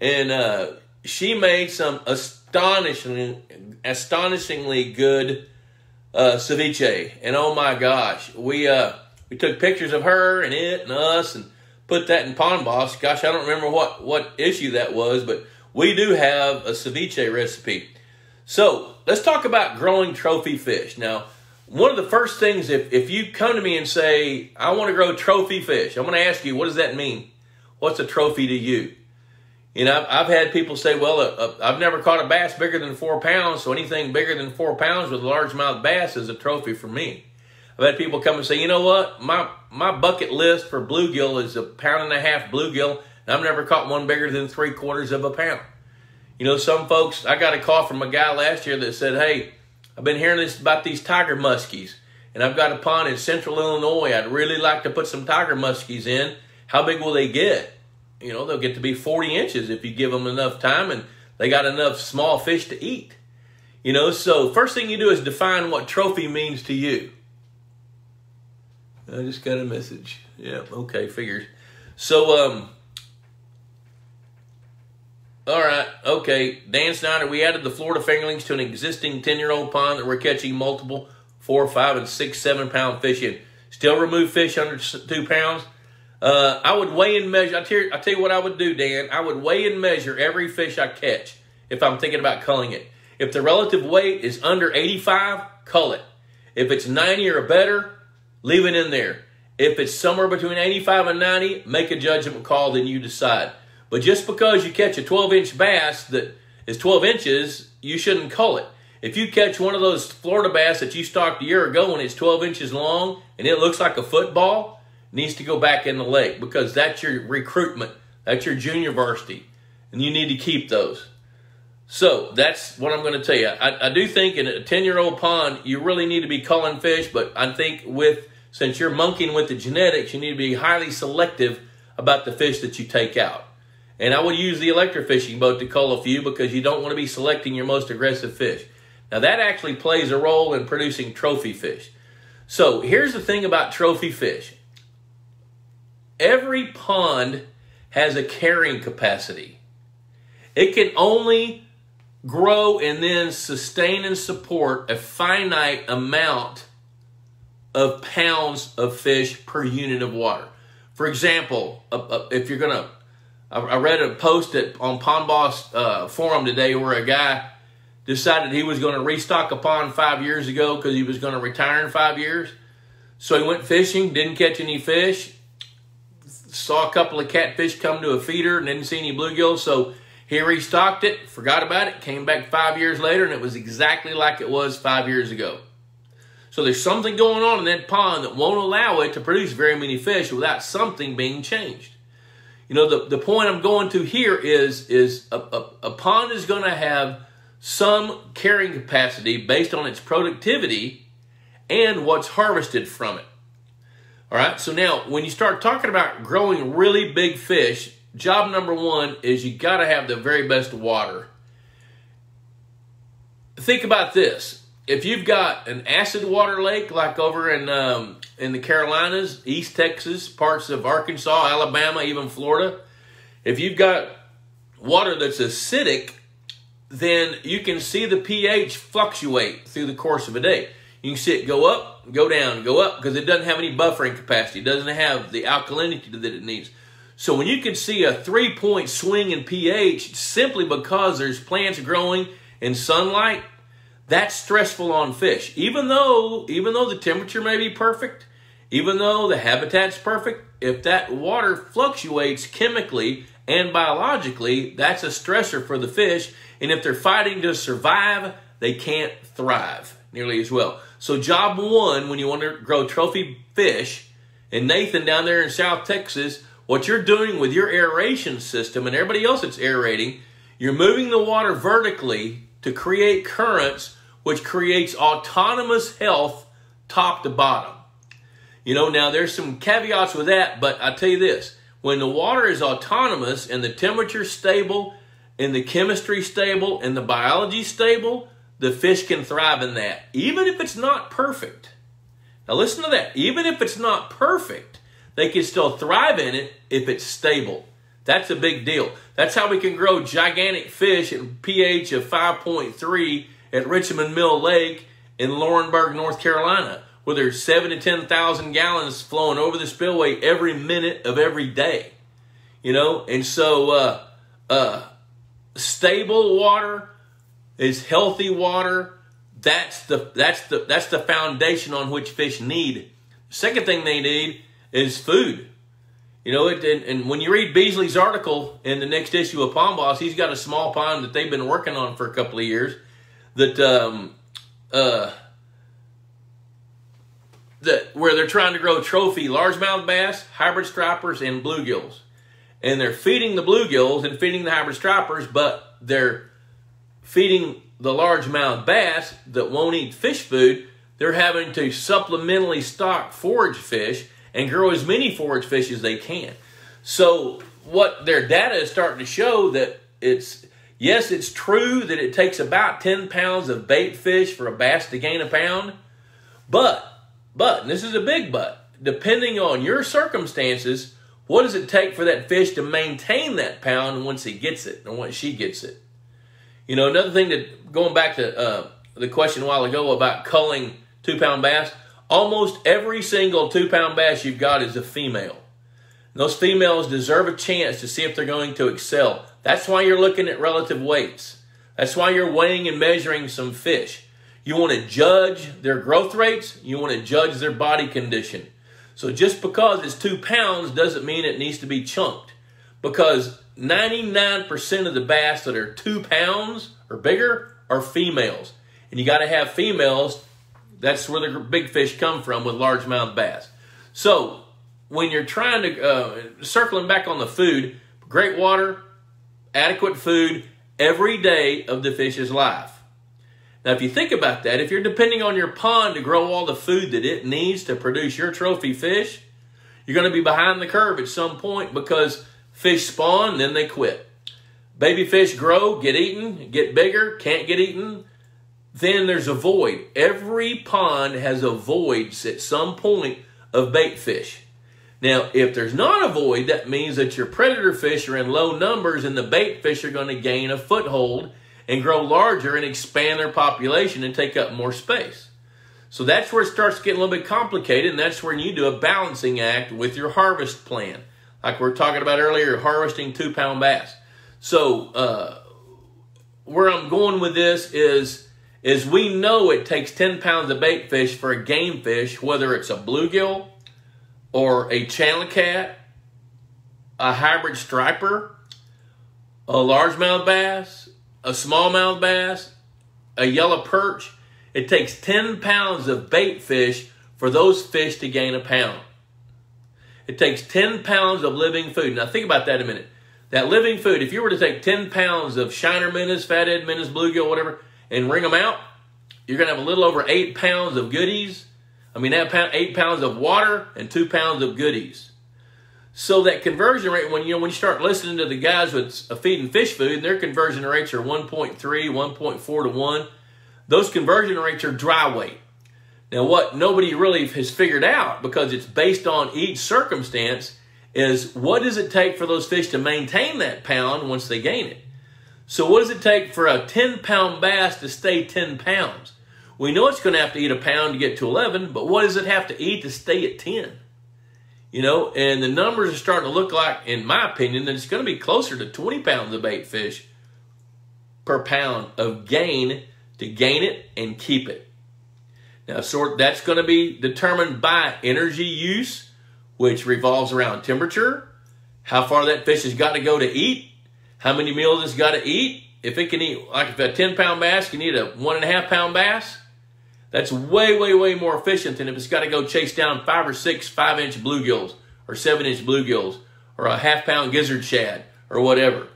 and uh, she made some astonishingly astonishingly good uh, ceviche. And oh my gosh, we uh, we took pictures of her and it and us and put that in Pond Boss. Gosh, I don't remember what, what issue that was, but we do have a ceviche recipe. So let's talk about growing trophy fish. Now, one of the first things, if, if you come to me and say, I want to grow trophy fish, I'm going to ask you, what does that mean? What's a trophy to you? You know, I've, I've had people say, well, uh, I've never caught a bass bigger than four pounds, so anything bigger than four pounds with a largemouth bass is a trophy for me. I've had people come and say, you know what, my my bucket list for bluegill is a pound and a half bluegill, and I've never caught one bigger than three quarters of a pound. You know, some folks, I got a call from a guy last year that said, hey, I've been hearing this about these tiger muskies, and I've got a pond in central Illinois. I'd really like to put some tiger muskies in. How big will they get? You know, they'll get to be 40 inches if you give them enough time and they got enough small fish to eat. You know, so first thing you do is define what trophy means to you. I just got a message. Yeah, okay, figures. So, um, all right, okay. Dan Snyder, we added the Florida fingerlings to an existing 10 year old pond that we're catching multiple four, five, and six, seven pound fish in. Still remove fish under two pounds. Uh, I would weigh and measure. I tell, you, I tell you what I would do, Dan. I would weigh and measure every fish I catch if I'm thinking about culling it. If the relative weight is under 85, cull it. If it's 90 or better, leave it in there. If it's somewhere between 85 and 90, make a judgment call, then you decide. But just because you catch a 12 inch bass that is 12 inches, you shouldn't cull it. If you catch one of those Florida bass that you stocked a year ago and it's 12 inches long and it looks like a football, needs to go back in the lake because that's your recruitment. That's your junior varsity. And you need to keep those. So that's what I'm going to tell you. I, I do think in a 10 year old pond, you really need to be culling fish, but I think with since you're monkeying with the genetics, you need to be highly selective about the fish that you take out. And I would use the electrofishing boat to cull a few because you don't want to be selecting your most aggressive fish. Now that actually plays a role in producing trophy fish. So here's the thing about trophy fish. Every pond has a carrying capacity. It can only grow and then sustain and support a finite amount of pounds of fish per unit of water. For example, if you're going to, I read a post on Pond Boss uh, forum today where a guy decided he was going to restock a pond five years ago because he was going to retire in five years. So he went fishing, didn't catch any fish, saw a couple of catfish come to a feeder and didn't see any bluegills. So he restocked it, forgot about it, came back five years later, and it was exactly like it was five years ago. So there's something going on in that pond that won't allow it to produce very many fish without something being changed. You know, the, the point I'm going to here is, is a, a, a pond is going to have some carrying capacity based on its productivity and what's harvested from it. All right, so now when you start talking about growing really big fish, job number one is you got to have the very best water. Think about this if you've got an acid water lake like over in um, in the Carolinas, East Texas, parts of Arkansas, Alabama, even Florida, if you've got water that's acidic, then you can see the pH fluctuate through the course of a day. You can see it go up, go down, go up because it doesn't have any buffering capacity. It doesn't have the alkalinity that it needs. So when you can see a three-point swing in pH simply because there's plants growing in sunlight, that's stressful on fish. Even though, even though the temperature may be perfect, even though the habitat's perfect, if that water fluctuates chemically and biologically, that's a stressor for the fish. And if they're fighting to survive, they can't thrive nearly as well. So job one, when you want to grow trophy fish, and Nathan down there in South Texas, what you're doing with your aeration system and everybody else that's aerating, you're moving the water vertically to create currents which creates autonomous health top to bottom. You know, now there's some caveats with that, but I tell you this when the water is autonomous and the temperature stable and the chemistry stable and the biology stable, the fish can thrive in that, even if it's not perfect. Now, listen to that. Even if it's not perfect, they can still thrive in it if it's stable. That's a big deal. That's how we can grow gigantic fish at pH of 5.3 at Richmond Mill Lake in Laurinburg, North Carolina, where there's seven to 10,000 gallons flowing over the spillway every minute of every day. You know, and so uh, uh, stable water is healthy water. That's the that's the that's the foundation on which fish need. Second thing they need is food. You know, it, and, and, when you read Beasley's article in the next issue of Pond Boss, he's got a small pond that they've been working on for a couple of years that um, uh, that where they're trying to grow trophy largemouth bass, hybrid stripers, and bluegills, and they're feeding the bluegills and feeding the hybrid stripers, but they're feeding the largemouth bass that won't eat fish food. They're having to supplementally stock forage fish and grow as many forage fish as they can. So what their data is starting to show that it's yes, it's true that it takes about 10 pounds of bait fish for a bass to gain a pound, but but and this is a big but, depending on your circumstances, what does it take for that fish to maintain that pound once he gets it or once she gets it? You know, another thing that going back to uh, the question a while ago about culling two pound bass, Almost every single two pound bass you've got is a female. And those females deserve a chance to see if they're going to excel. That's why you're looking at relative weights. That's why you're weighing and measuring some fish. You want to judge their growth rates, you want to judge their body condition. So just because it's two pounds doesn't mean it needs to be chunked. Because 99% of the bass that are two pounds or bigger are females. And you got to have females that's where the big fish come from with largemouth bass. So when you're trying to, uh, circling back on the food, great water, adequate food every day of the fish's life. Now, if you think about that, if you're depending on your pond to grow all the food that it needs to produce your trophy fish, you're going to be behind the curve at some point because fish spawn, then they quit. Baby fish grow, get eaten, get bigger, can't get eaten, then there's a void. Every pond has a void at some point of bait fish. Now, if there's not a void, that means that your predator fish are in low numbers and the bait fish are going to gain a foothold and grow larger and expand their population and take up more space. So that's where it starts getting a little bit complicated, and that's when you do a balancing act with your harvest plan. Like we are talking about earlier, harvesting two pound bass. So, uh, where I'm going with this is is we know it takes 10 pounds of bait fish for a game fish, whether it's a bluegill or a channel cat, a hybrid striper, a largemouth bass, a smallmouth bass, a yellow perch. It takes 10 pounds of bait fish for those fish to gain a pound. It takes 10 pounds of living food. Now think about that a minute. That living food, if you were to take 10 pounds of shiner minnows, fathead minnows, bluegill, whatever, and wring them out, you're going to have a little over eight pounds of goodies. I mean, that eight pounds of water and two pounds of goodies. So that conversion rate, when you know, when you start listening to the guys with uh, feeding fish food, their conversion rates are 1.3, 1.4 to 1. Those conversion rates are dry weight. Now, what nobody really has figured out, because it's based on each circumstance, is what does it take for those fish to maintain that pound once they gain it? So what does it take for a 10 pound bass to stay 10 pounds? We know it's going to have to eat a pound to get to 11, but what does it have to eat to stay at 10? You know, and the numbers are starting to look like, in my opinion, that it's going to be closer to 20 pounds of bait fish per pound of gain to gain it and keep it. Now, sort that's going to be determined by energy use, which revolves around temperature, how far that fish has got to go to eat, how many meals it's got to eat. If it can eat, like if a 10 pound bass can eat a one and a half pound bass, that's way, way, way more efficient than if it's got to go chase down five or six five inch bluegills or seven inch bluegills or a half pound gizzard shad or whatever.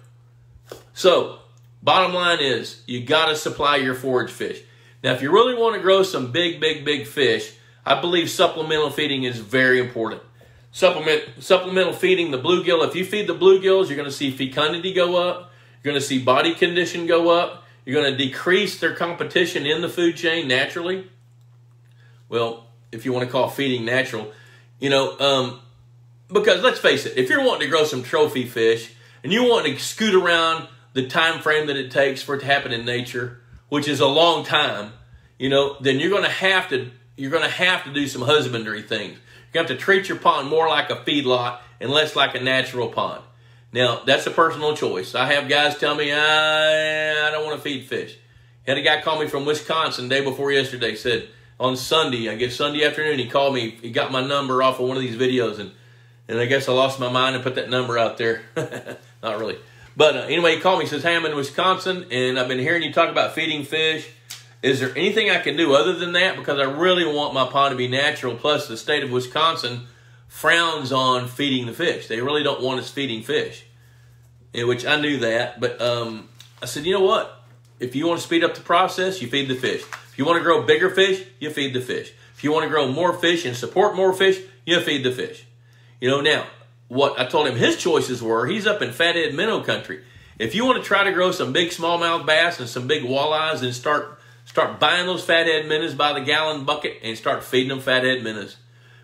So, bottom line is you got to supply your forage fish. Now, if you really want to grow some big, big, big fish, I believe supplemental feeding is very important. Supplement supplemental feeding the bluegill. If you feed the bluegills, you're going to see fecundity go up. You're going to see body condition go up. You're going to decrease their competition in the food chain naturally. Well, if you want to call feeding natural, you know, um, because let's face it, if you're wanting to grow some trophy fish and you want to scoot around the time frame that it takes for it to happen in nature, which is a long time, you know, then you're going to have to you're going to have to do some husbandry things. You have to treat your pond more like a feedlot and less like a natural pond. Now, that's a personal choice. I have guys tell me, I, I don't want to feed fish. Had a guy call me from Wisconsin day before yesterday, said on Sunday, I guess Sunday afternoon, he called me, he got my number off of one of these videos, and, and I guess I lost my mind and put that number out there. *laughs* Not really. But uh, anyway, he called me, says, hey, I'm in Wisconsin, and I've been hearing you talk about feeding fish. Is there anything I can do other than that? Because I really want my pond to be natural. Plus, the state of Wisconsin frowns on feeding the fish. They really don't want us feeding fish, in which I knew that. But um, I said, you know what? If you want to speed up the process, you feed the fish. If you want to grow bigger fish, you feed the fish. If you want to grow more fish and support more fish, you feed the fish. You know, now, what I told him his choices were, he's up in fathead minnow country. If you want to try to grow some big smallmouth bass and some big walleyes and start start buying those fathead minnows by the gallon bucket and start feeding them fathead minnows.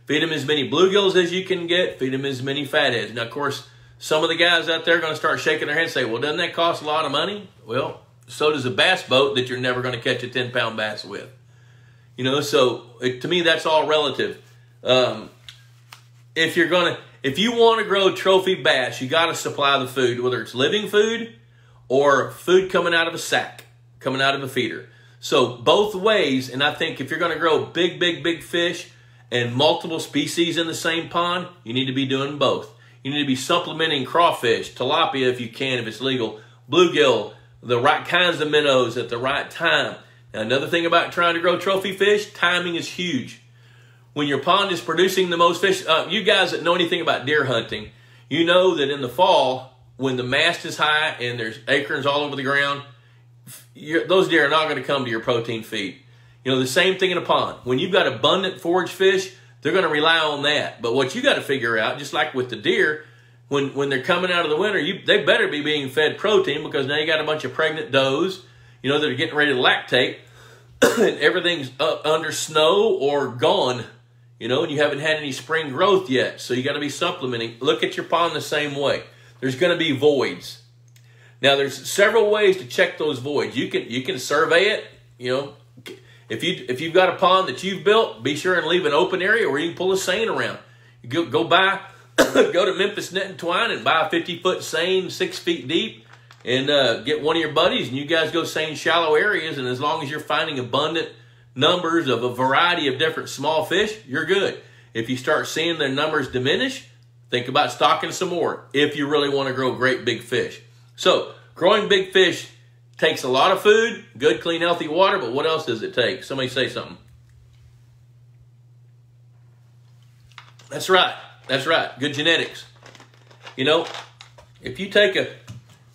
Feed them as many bluegills as you can get. Feed them as many fatheads. Now, of course, some of the guys out there are going to start shaking their head and say, well, doesn't that cost a lot of money? Well, so does a bass boat that you're never going to catch a 10 pound bass with. You know, so it, to me, that's all relative. Um, if you're going to, if you want to grow trophy bass, you got to supply the food, whether it's living food or food coming out of a sack, coming out of a feeder. So both ways, and I think if you're going to grow big, big, big fish, and multiple species in the same pond, you need to be doing both. You need to be supplementing crawfish, tilapia if you can, if it's legal, bluegill, the right kinds of minnows at the right time. Now, another thing about trying to grow trophy fish, timing is huge. When your pond is producing the most fish, uh, you guys that know anything about deer hunting, you know that in the fall, when the mast is high and there's acorns all over the ground, those deer are not going to come to your protein feed. You know, the same thing in a pond. When you've got abundant forage fish, they're going to rely on that. But what you got to figure out, just like with the deer, when when they're coming out of the winter, you they better be being fed protein because now you got a bunch of pregnant does, you know, that are getting ready to lactate, *clears throat* and everything's under snow or gone, you know, and you haven't had any spring growth yet. So you got to be supplementing. Look at your pond the same way. There's going to be voids. Now there's several ways to check those voids. You can you can survey it, you know, if you if you've got a pond that you've built, be sure and leave an open area where you can pull a seine around. Go go buy *coughs* go to Memphis Net and Twine and buy a 50 foot seine, six feet deep, and uh, get one of your buddies and you guys go seine shallow areas. And as long as you're finding abundant numbers of a variety of different small fish, you're good. If you start seeing their numbers diminish, think about stocking some more if you really want to grow great big fish. So, growing big fish Takes a lot of food, good, clean, healthy water, but what else does it take? Somebody say something. That's right. That's right. Good genetics. You know, if you take a,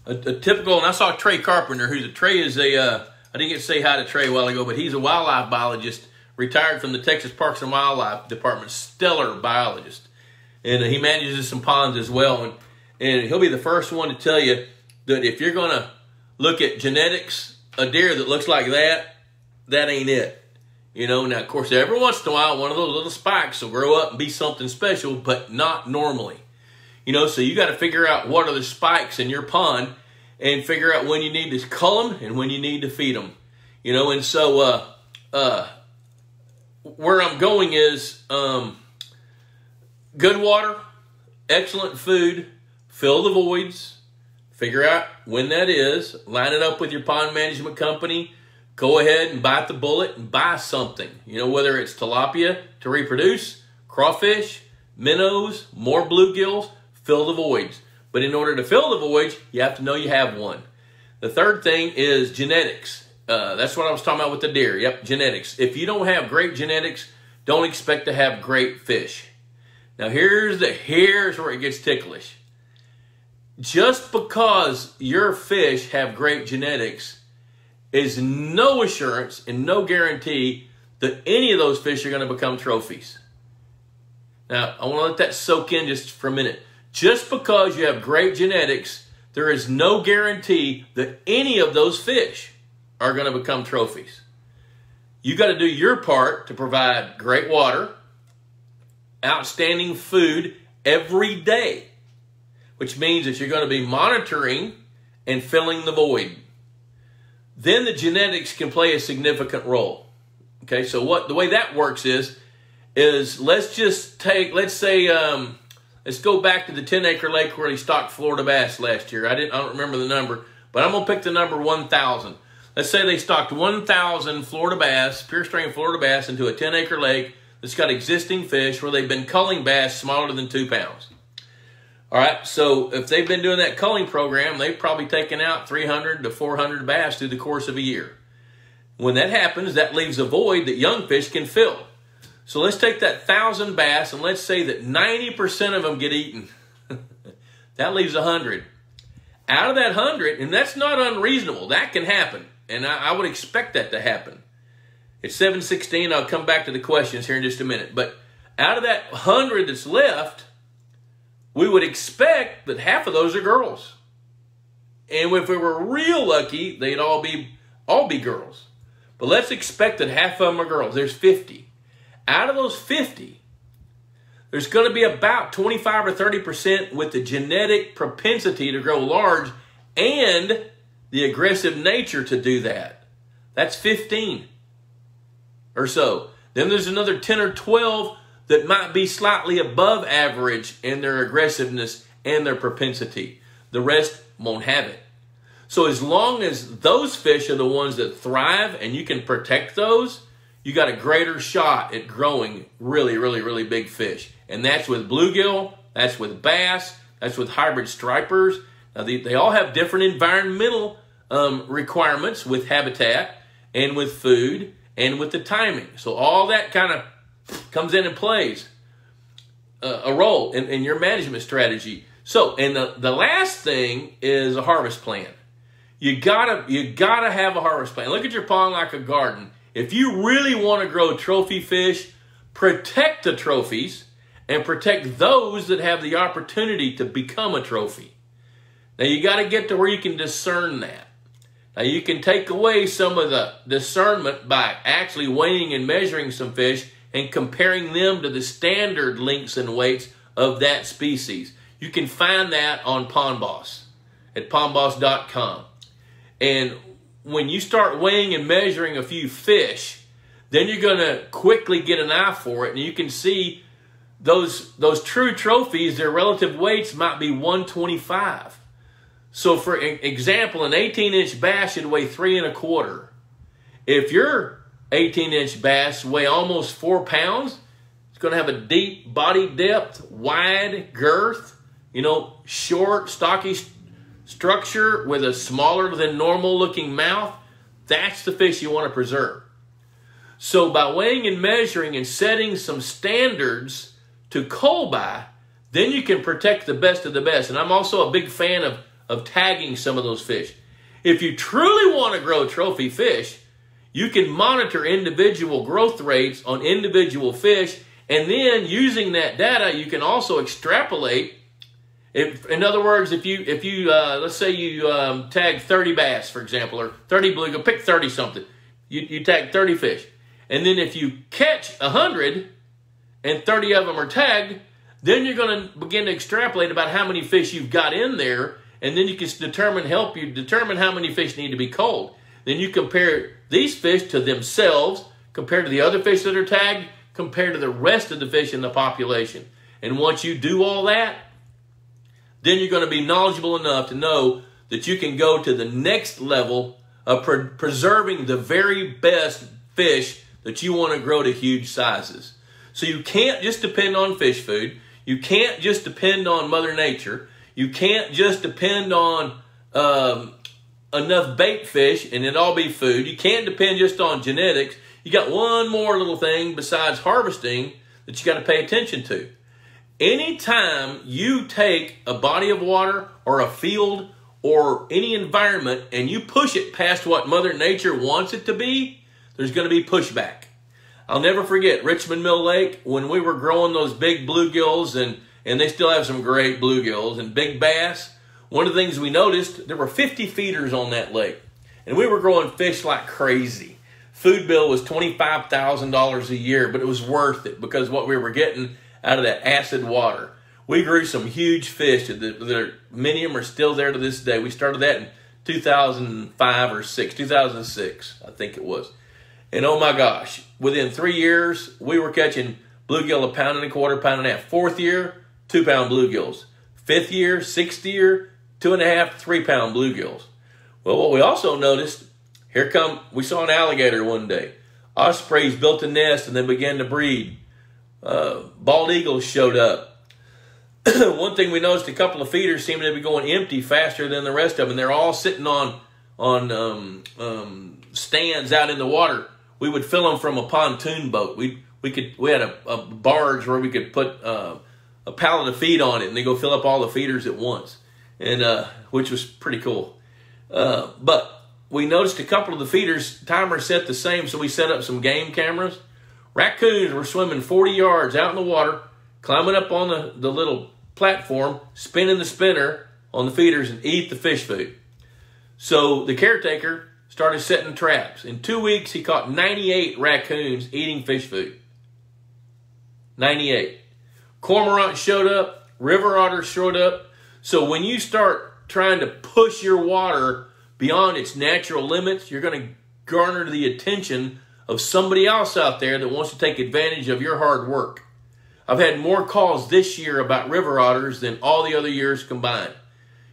a, a typical, and I saw Trey Carpenter, who's a Trey is a, uh, I didn't get to say hi to Trey a while ago, but he's a wildlife biologist, retired from the Texas Parks and Wildlife Department, stellar biologist. And he manages some ponds as well. And, and he'll be the first one to tell you that if you're going to look at genetics, a deer that looks like that, that ain't it. You know, now of course every once in a while one of those little spikes will grow up and be something special, but not normally. You know, so you got to figure out what are the spikes in your pond and figure out when you need to cull them and when you need to feed them. You know, and so uh, uh, where I'm going is um, good water, excellent food, fill the voids, Figure out when that is, line it up with your pond management company. Go ahead and bite the bullet and buy something. You know, whether it's tilapia to reproduce, crawfish, minnows, more bluegills, fill the voids. But in order to fill the voids, you have to know you have one. The third thing is genetics. Uh, that's what I was talking about with the deer. Yep, genetics. If you don't have great genetics, don't expect to have great fish. Now here's the here's where it gets ticklish just because your fish have great genetics is no assurance and no guarantee that any of those fish are going to become trophies. Now, I want to let that soak in just for a minute. Just because you have great genetics, there is no guarantee that any of those fish are going to become trophies. You got to do your part to provide great water, outstanding food every day, which means that you're going to be monitoring and filling the void. Then the genetics can play a significant role. Okay, so what the way that works is, is let's just take, let's say, um, let's go back to the 10 acre lake where he stocked Florida bass last year. I didn't, I don't remember the number, but I'm gonna pick the number 1,000. Let's say they stocked 1,000 Florida bass, pure strain Florida bass, into a 10 acre lake that's got existing fish where they've been culling bass smaller than two pounds. All right, so if they've been doing that culling program, they've probably taken out 300 to 400 bass through the course of a year. When that happens, that leaves a void that young fish can fill. So let's take that thousand bass and let's say that 90% of them get eaten. *laughs* that leaves 100. Out of that 100, and that's not unreasonable, that can happen. And I, I would expect that to happen. It's 716. I'll come back to the questions here in just a minute. But out of that 100 that's left, we would expect that half of those are girls. And if we were real lucky, they'd all be all be girls. But let's expect that half of them are girls. There's 50. Out of those 50, there's going to be about 25 or 30% with the genetic propensity to grow large and the aggressive nature to do that. That's 15 or so. Then there's another 10 or 12 that might be slightly above average in their aggressiveness and their propensity. The rest won't have it. So as long as those fish are the ones that thrive and you can protect those, you got a greater shot at growing really, really, really big fish. And that's with bluegill, that's with bass, that's with hybrid stripers. Now, they, they all have different environmental um, requirements with habitat and with food and with the timing. So all that kind of comes in and plays uh, a role in, in your management strategy. So, and the, the last thing is a harvest plan. You gotta you gotta have a harvest plan. Look at your pond like a garden. If you really want to grow trophy fish, protect the trophies and protect those that have the opportunity to become a trophy. Now you got to get to where you can discern that. Now you can take away some of the discernment by actually weighing and measuring some fish and comparing them to the standard lengths and weights of that species. You can find that on Pond Boss at pondboss.com. And when you start weighing and measuring a few fish, then you're going to quickly get an eye for it and you can see those those true trophies their relative weights might be 125 so for example an 18 inch bass should weigh three and a quarter if your 18 inch bass weigh almost four pounds it's going to have a deep body depth wide girth you know short stocky structure with a smaller than normal looking mouth, that's the fish you want to preserve. So by weighing and measuring and setting some standards to cull by, then you can protect the best of the best. And I'm also a big fan of, of tagging some of those fish. If you truly want to grow trophy fish, you can monitor individual growth rates on individual fish, and then using that data, you can also extrapolate if, in other words, if you if you uh, let's say you um, tag 30 bass, for example, or 30 bluegill, pick 30 something. You, you tag 30 fish, and then if you catch 100 and 30 of them are tagged, then you're going to begin to extrapolate about how many fish you've got in there, and then you can determine help you determine how many fish need to be culled. Then you compare these fish to themselves compared to the other fish that are tagged, compared to the rest of the fish in the population. And once you do all that, then you're going to be knowledgeable enough to know that you can go to the next level of pre- preserving the very best fish that you want to grow to huge sizes. So you can't just depend on fish food. You can't just depend on Mother Nature. You can't just depend on um, enough bait fish and it'll all be food. You can't depend just on genetics. You got one more little thing besides harvesting that you got to pay attention to. Anytime you take a body of water or a field or any environment and you push it past what Mother Nature wants it to be, there's going to be pushback. I'll never forget Richmond Mill Lake when we were growing those big bluegills and and they still have some great bluegills and big bass. One of the things we noticed there were 50 feeders on that lake, and we were growing fish like crazy. Food bill was $25,000 a year, but it was worth it because what we were getting out of that acid water. We grew some huge fish many of them are still there to this day. We started that in 2005 or 6, 2006, I think it was. And oh my gosh, within three years, we were catching bluegill a pound and a quarter, pound and a half. Fourth year, two pound bluegills. Fifth year, sixth year, two and a half, three pound bluegills. Well, what we also noticed, here come, we saw an alligator one day. Ospreys built a nest and they began to breed. Uh, bald eagles showed up. *clears throat* one thing we noticed, a couple of feeders seemed to be going empty faster than the rest of them. They're all sitting on on um, um, stands out in the water. We would fill them from a pontoon boat. We we could we had a, a barge where we could put uh, a pallet of feed on it, and they go fill up all the feeders at once, and uh, which was pretty cool. Uh, but we noticed a couple of the feeders timer set the same, so we set up some game cameras. Raccoons were swimming 40 yards out in the water climbing up on the, the little platform, spinning the spinner on the feeders and eat the fish food. So the caretaker started setting traps. In two weeks, he caught 98 raccoons eating fish food. 98. Cormorant showed up, river otters showed up. So when you start trying to push your water beyond its natural limits, you're going to garner the attention of somebody else out there that wants to take advantage of your hard work. I've had more calls this year about river otters than all the other years combined.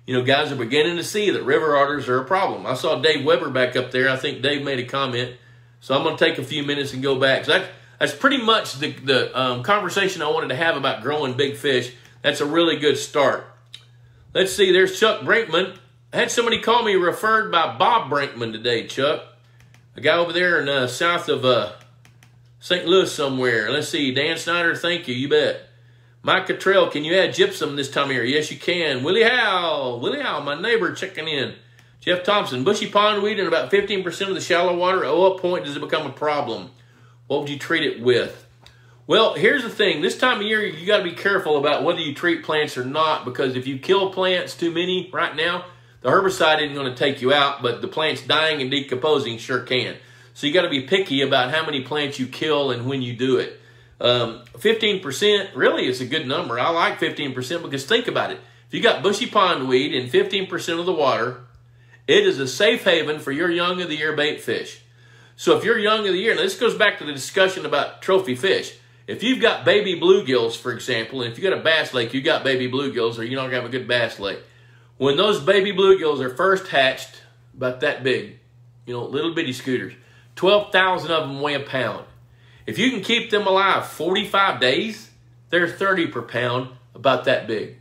You know, guys are beginning to see that river otters are a problem. I saw Dave Weber back up there. I think Dave made a comment. So I'm going to take a few minutes and go back. So that, that's pretty much the, the um, conversation I wanted to have about growing big fish. That's a really good start. Let's see, there's Chuck Brinkman. I had somebody call me referred by Bob Brinkman today, Chuck. A guy over there in uh, south of uh, St. Louis somewhere. Let's see. Dan Snyder, thank you. You bet. Mike Cottrell, can you add gypsum this time of year? Yes, you can. Willie Howe. Willie Howe, my neighbor, checking in. Jeff Thompson, bushy pondweed and about 15% of the shallow water. Oh, what point does it become a problem? What would you treat it with? Well, here's the thing. This time of year, you got to be careful about whether you treat plants or not because if you kill plants too many right now, the herbicide isn't going to take you out, but the plants dying and decomposing sure can. So you got to be picky about how many plants you kill and when you do it. Um, 15% really is a good number. I like 15% because think about it. If you got bushy pondweed in 15% of the water, it is a safe haven for your young of the year bait fish. So if you're young of the year, now this goes back to the discussion about trophy fish. If you've got baby bluegills, for example, and if you got a bass lake, you got baby bluegills, or you don't have a good bass lake. When those baby bluegills are first hatched, about that big, you know, little bitty scooters, 12,000 of them weigh a pound. If you can keep them alive 45 days, they're 30 per pound, about that big.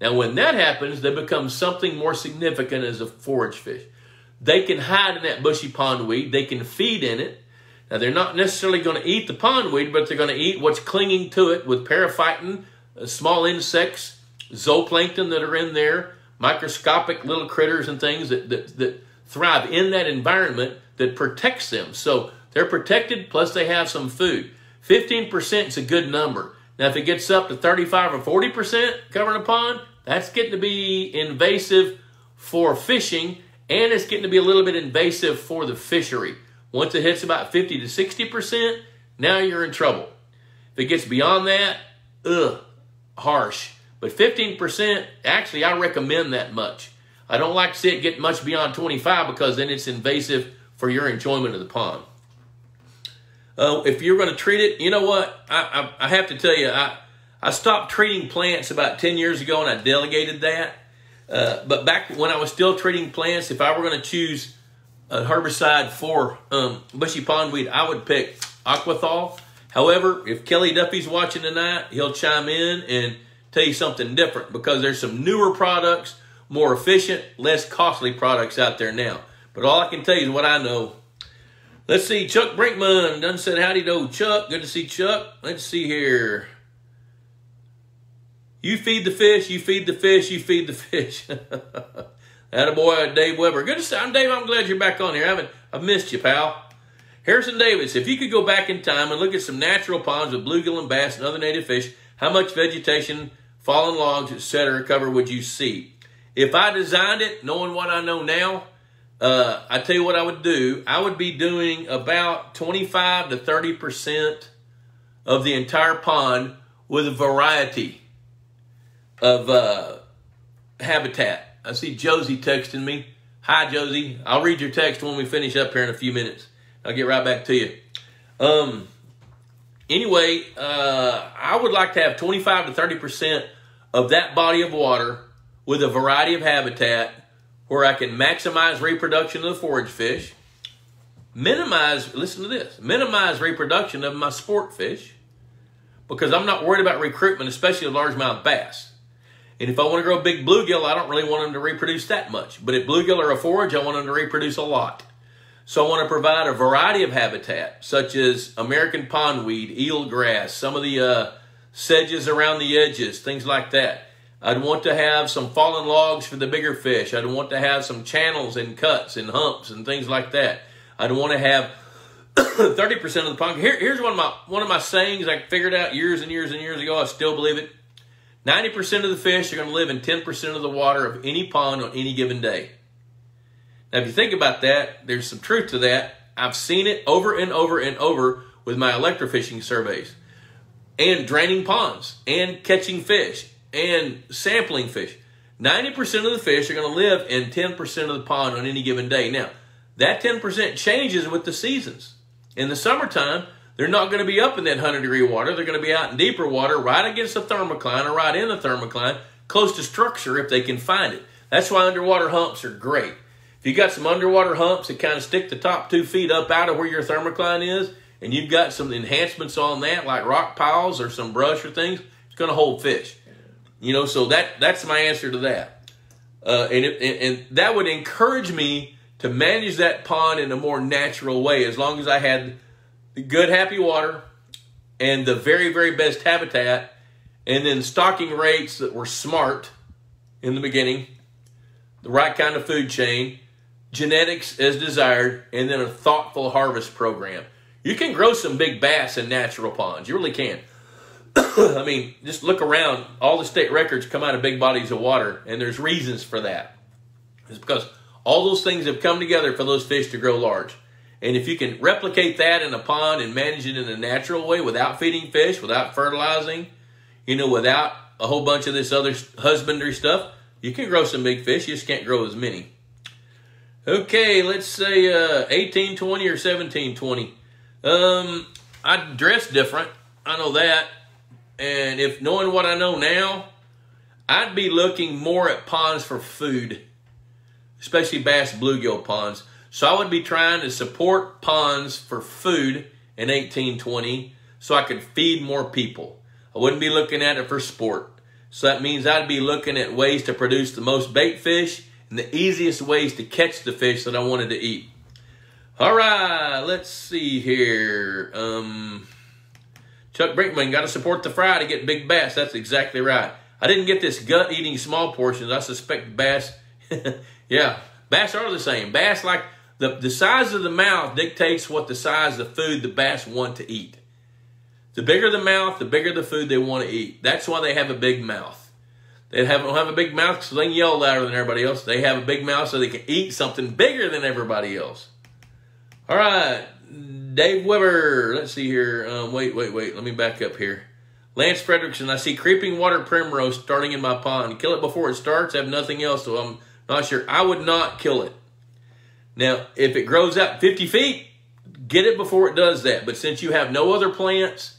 Now, when that happens, they become something more significant as a forage fish. They can hide in that bushy pond weed. They can feed in it. Now, they're not necessarily going to eat the pondweed, but they're going to eat what's clinging to it with periphyton, uh, small insects, zooplankton that are in there, microscopic little critters and things that, that, that thrive in that environment that protects them. So they're protected, plus they have some food. 15% is a good number. Now, if it gets up to 35 or 40% covering a pond, that's getting to be invasive for fishing, and it's getting to be a little bit invasive for the fishery. Once it hits about 50 to 60%, now you're in trouble. If it gets beyond that, ugh, harsh. But 15%, actually, I recommend that much. I don't like to see it get much beyond 25 because then it's invasive for your enjoyment of the pond. Uh, if you're going to treat it, you know what? I, I, I, have to tell you, I, I stopped treating plants about 10 years ago and I delegated that. Uh, but back when I was still treating plants, if I were going to choose herbicide for um, bushy pondweed, I would pick Aquathol. However, if Kelly Duffy's watching tonight, he'll chime in and tell you something different because there's some newer products, more efficient, less costly products out there now. But all I can tell you is what I know. Let's see, Chuck Brinkman done said howdy do, Chuck. Good to see Chuck. Let's see here. You feed the fish, you feed the fish, you feed the fish. *laughs* That a boy, Dave Weber. Good to see. I'm Dave. I'm glad you're back on here. I haven't. I've missed you, pal. Harrison Davis, if you could go back in time and look at some natural ponds with bluegill and bass and other native fish, how much vegetation, fallen logs, etc., cover would you see? If I designed it, knowing what I know now, uh, I tell you what I would do. I would be doing about 25 to 30 percent of the entire pond with a variety of uh, habitat. I see Josie texting me. Hi, Josie. I'll read your text when we finish up here in a few minutes. I'll get right back to you. Um. Anyway, uh, I would like to have 25 to 30 percent of that body of water with a variety of habitat where I can maximize reproduction of the forage fish, minimize, listen to this, minimize reproduction of my sport fish because I'm not worried about recruitment, especially of largemouth bass. And if I want to grow big bluegill, I don't really want them to reproduce that much. But if bluegill are a forage, I want them to reproduce a lot. So I want to provide a variety of habitat, such as American pondweed, eelgrass, some of the uh, sedges around the edges, things like that. I'd want to have some fallen logs for the bigger fish. I'd want to have some channels and cuts and humps and things like that. I'd want to have *coughs* 30% of the pond. Here, here's one of my one of my sayings I figured out years and years and years ago. I still believe it. 90% of the fish are going to live in 10% of the water of any pond on any given day. Now, if you think about that, there's some truth to that. I've seen it over and over and over with my electrofishing surveys and draining ponds and catching fish and sampling fish. 90% of the fish are going to live in 10% of the pond on any given day. Now, that 10% changes with the seasons. In the summertime, they're not going to be up in that 100 degree water. They're going to be out in deeper water, right against the thermocline or right in the thermocline, close to structure if they can find it. That's why underwater humps are great. If you got some underwater humps that kind of stick the top two feet up out of where your thermocline is, and you've got some enhancements on that, like rock piles or some brush or things, it's going to hold fish. You know, so that that's my answer to that. Uh, and, it, and, and that would encourage me to manage that pond in a more natural way, as long as I had good, happy water and the very, very best habitat, and then stocking rates that were smart in the beginning, the right kind of food chain, genetics as desired, and then a thoughtful harvest program. You can grow some big bass in natural ponds. You really can. *coughs* I mean, just look around. All the state records come out of big bodies of water, and there's reasons for that. It's because all those things have come together for those fish to grow large. And if you can replicate that in a pond and manage it in a natural way without feeding fish, without fertilizing, you know, without a whole bunch of this other husbandry stuff, you can grow some big fish. You just can't grow as many. Okay, let's say uh, 1820 or 1720. Um, I dress different. I know that. And if knowing what I know now, I'd be looking more at ponds for food, especially bass bluegill ponds. So I would be trying to support ponds for food in 1820 so I could feed more people. I wouldn't be looking at it for sport. So that means I'd be looking at ways to produce the most bait fish and the easiest ways to catch the fish that I wanted to eat. All right, let's see here. Um, Chuck Brinkman, got to support the fry to get big bass. That's exactly right. I didn't get this gut eating small portions. I suspect bass, *laughs* yeah, bass are the same. Bass, like the, the size of the mouth dictates what the size of food the bass want to eat. The bigger the mouth, the bigger the food they want to eat. That's why they have a big mouth. They have, don't have a big mouth so they can yell louder than everybody else. They have a big mouth so they can eat something bigger than everybody else. All right, Dave Weber. Let's see here. Um, wait, wait, wait. Let me back up here. Lance Fredrickson. I see creeping water primrose starting in my pond. Kill it before it starts. I have nothing else, so I'm not sure. I would not kill it. Now, if it grows out 50 feet, get it before it does that. But since you have no other plants,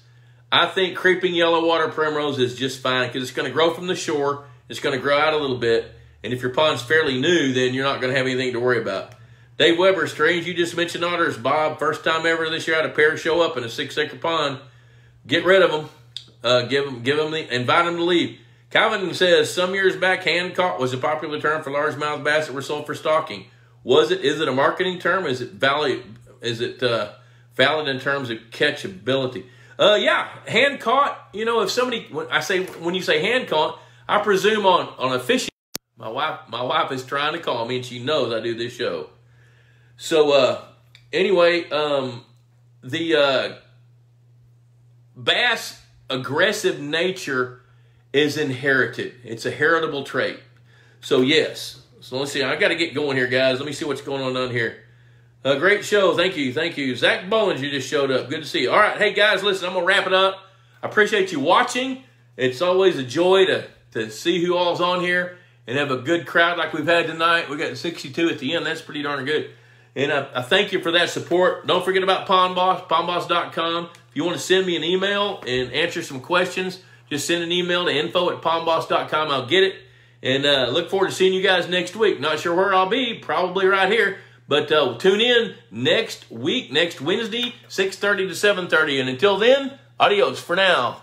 I think creeping yellow water primrose is just fine because it's going to grow from the shore. It's going to grow out a little bit. And if your pond's fairly new, then you're not going to have anything to worry about. Dave Weber, strange you just mentioned otters. Bob, first time ever this year I had a pair show up in a six acre pond. Get rid of them. Uh, give them, give them the, invite them to leave. Calvin says some years back, hand caught was a popular term for largemouth bass that were sold for stocking. Was it? Is it a marketing term? Is it valid? Is it uh, valid in terms of catchability? Uh, yeah, hand caught. You know, if somebody, when I say when you say hand caught, I presume on on a fishing. My wife, my wife is trying to call me, and she knows I do this show. So uh, anyway, um, the uh, bass aggressive nature is inherited. It's a heritable trait. So yes. So let's see. I got to get going here, guys. Let me see what's going on down here. A great show. Thank you. Thank you. Zach Bowens, you just showed up. Good to see you. All right. Hey, guys, listen, I'm going to wrap it up. I appreciate you watching. It's always a joy to, to see who all's on here and have a good crowd like we've had tonight. We got 62 at the end. That's pretty darn good. And I, I thank you for that support. Don't forget about Pond Boss, pondboss.com. If you want to send me an email and answer some questions, just send an email to info at pondboss.com. I'll get it. And uh, look forward to seeing you guys next week. Not sure where I'll be, probably right here. But uh, tune in next week, next Wednesday, 6.30 to 7.30. And until then, adios for now.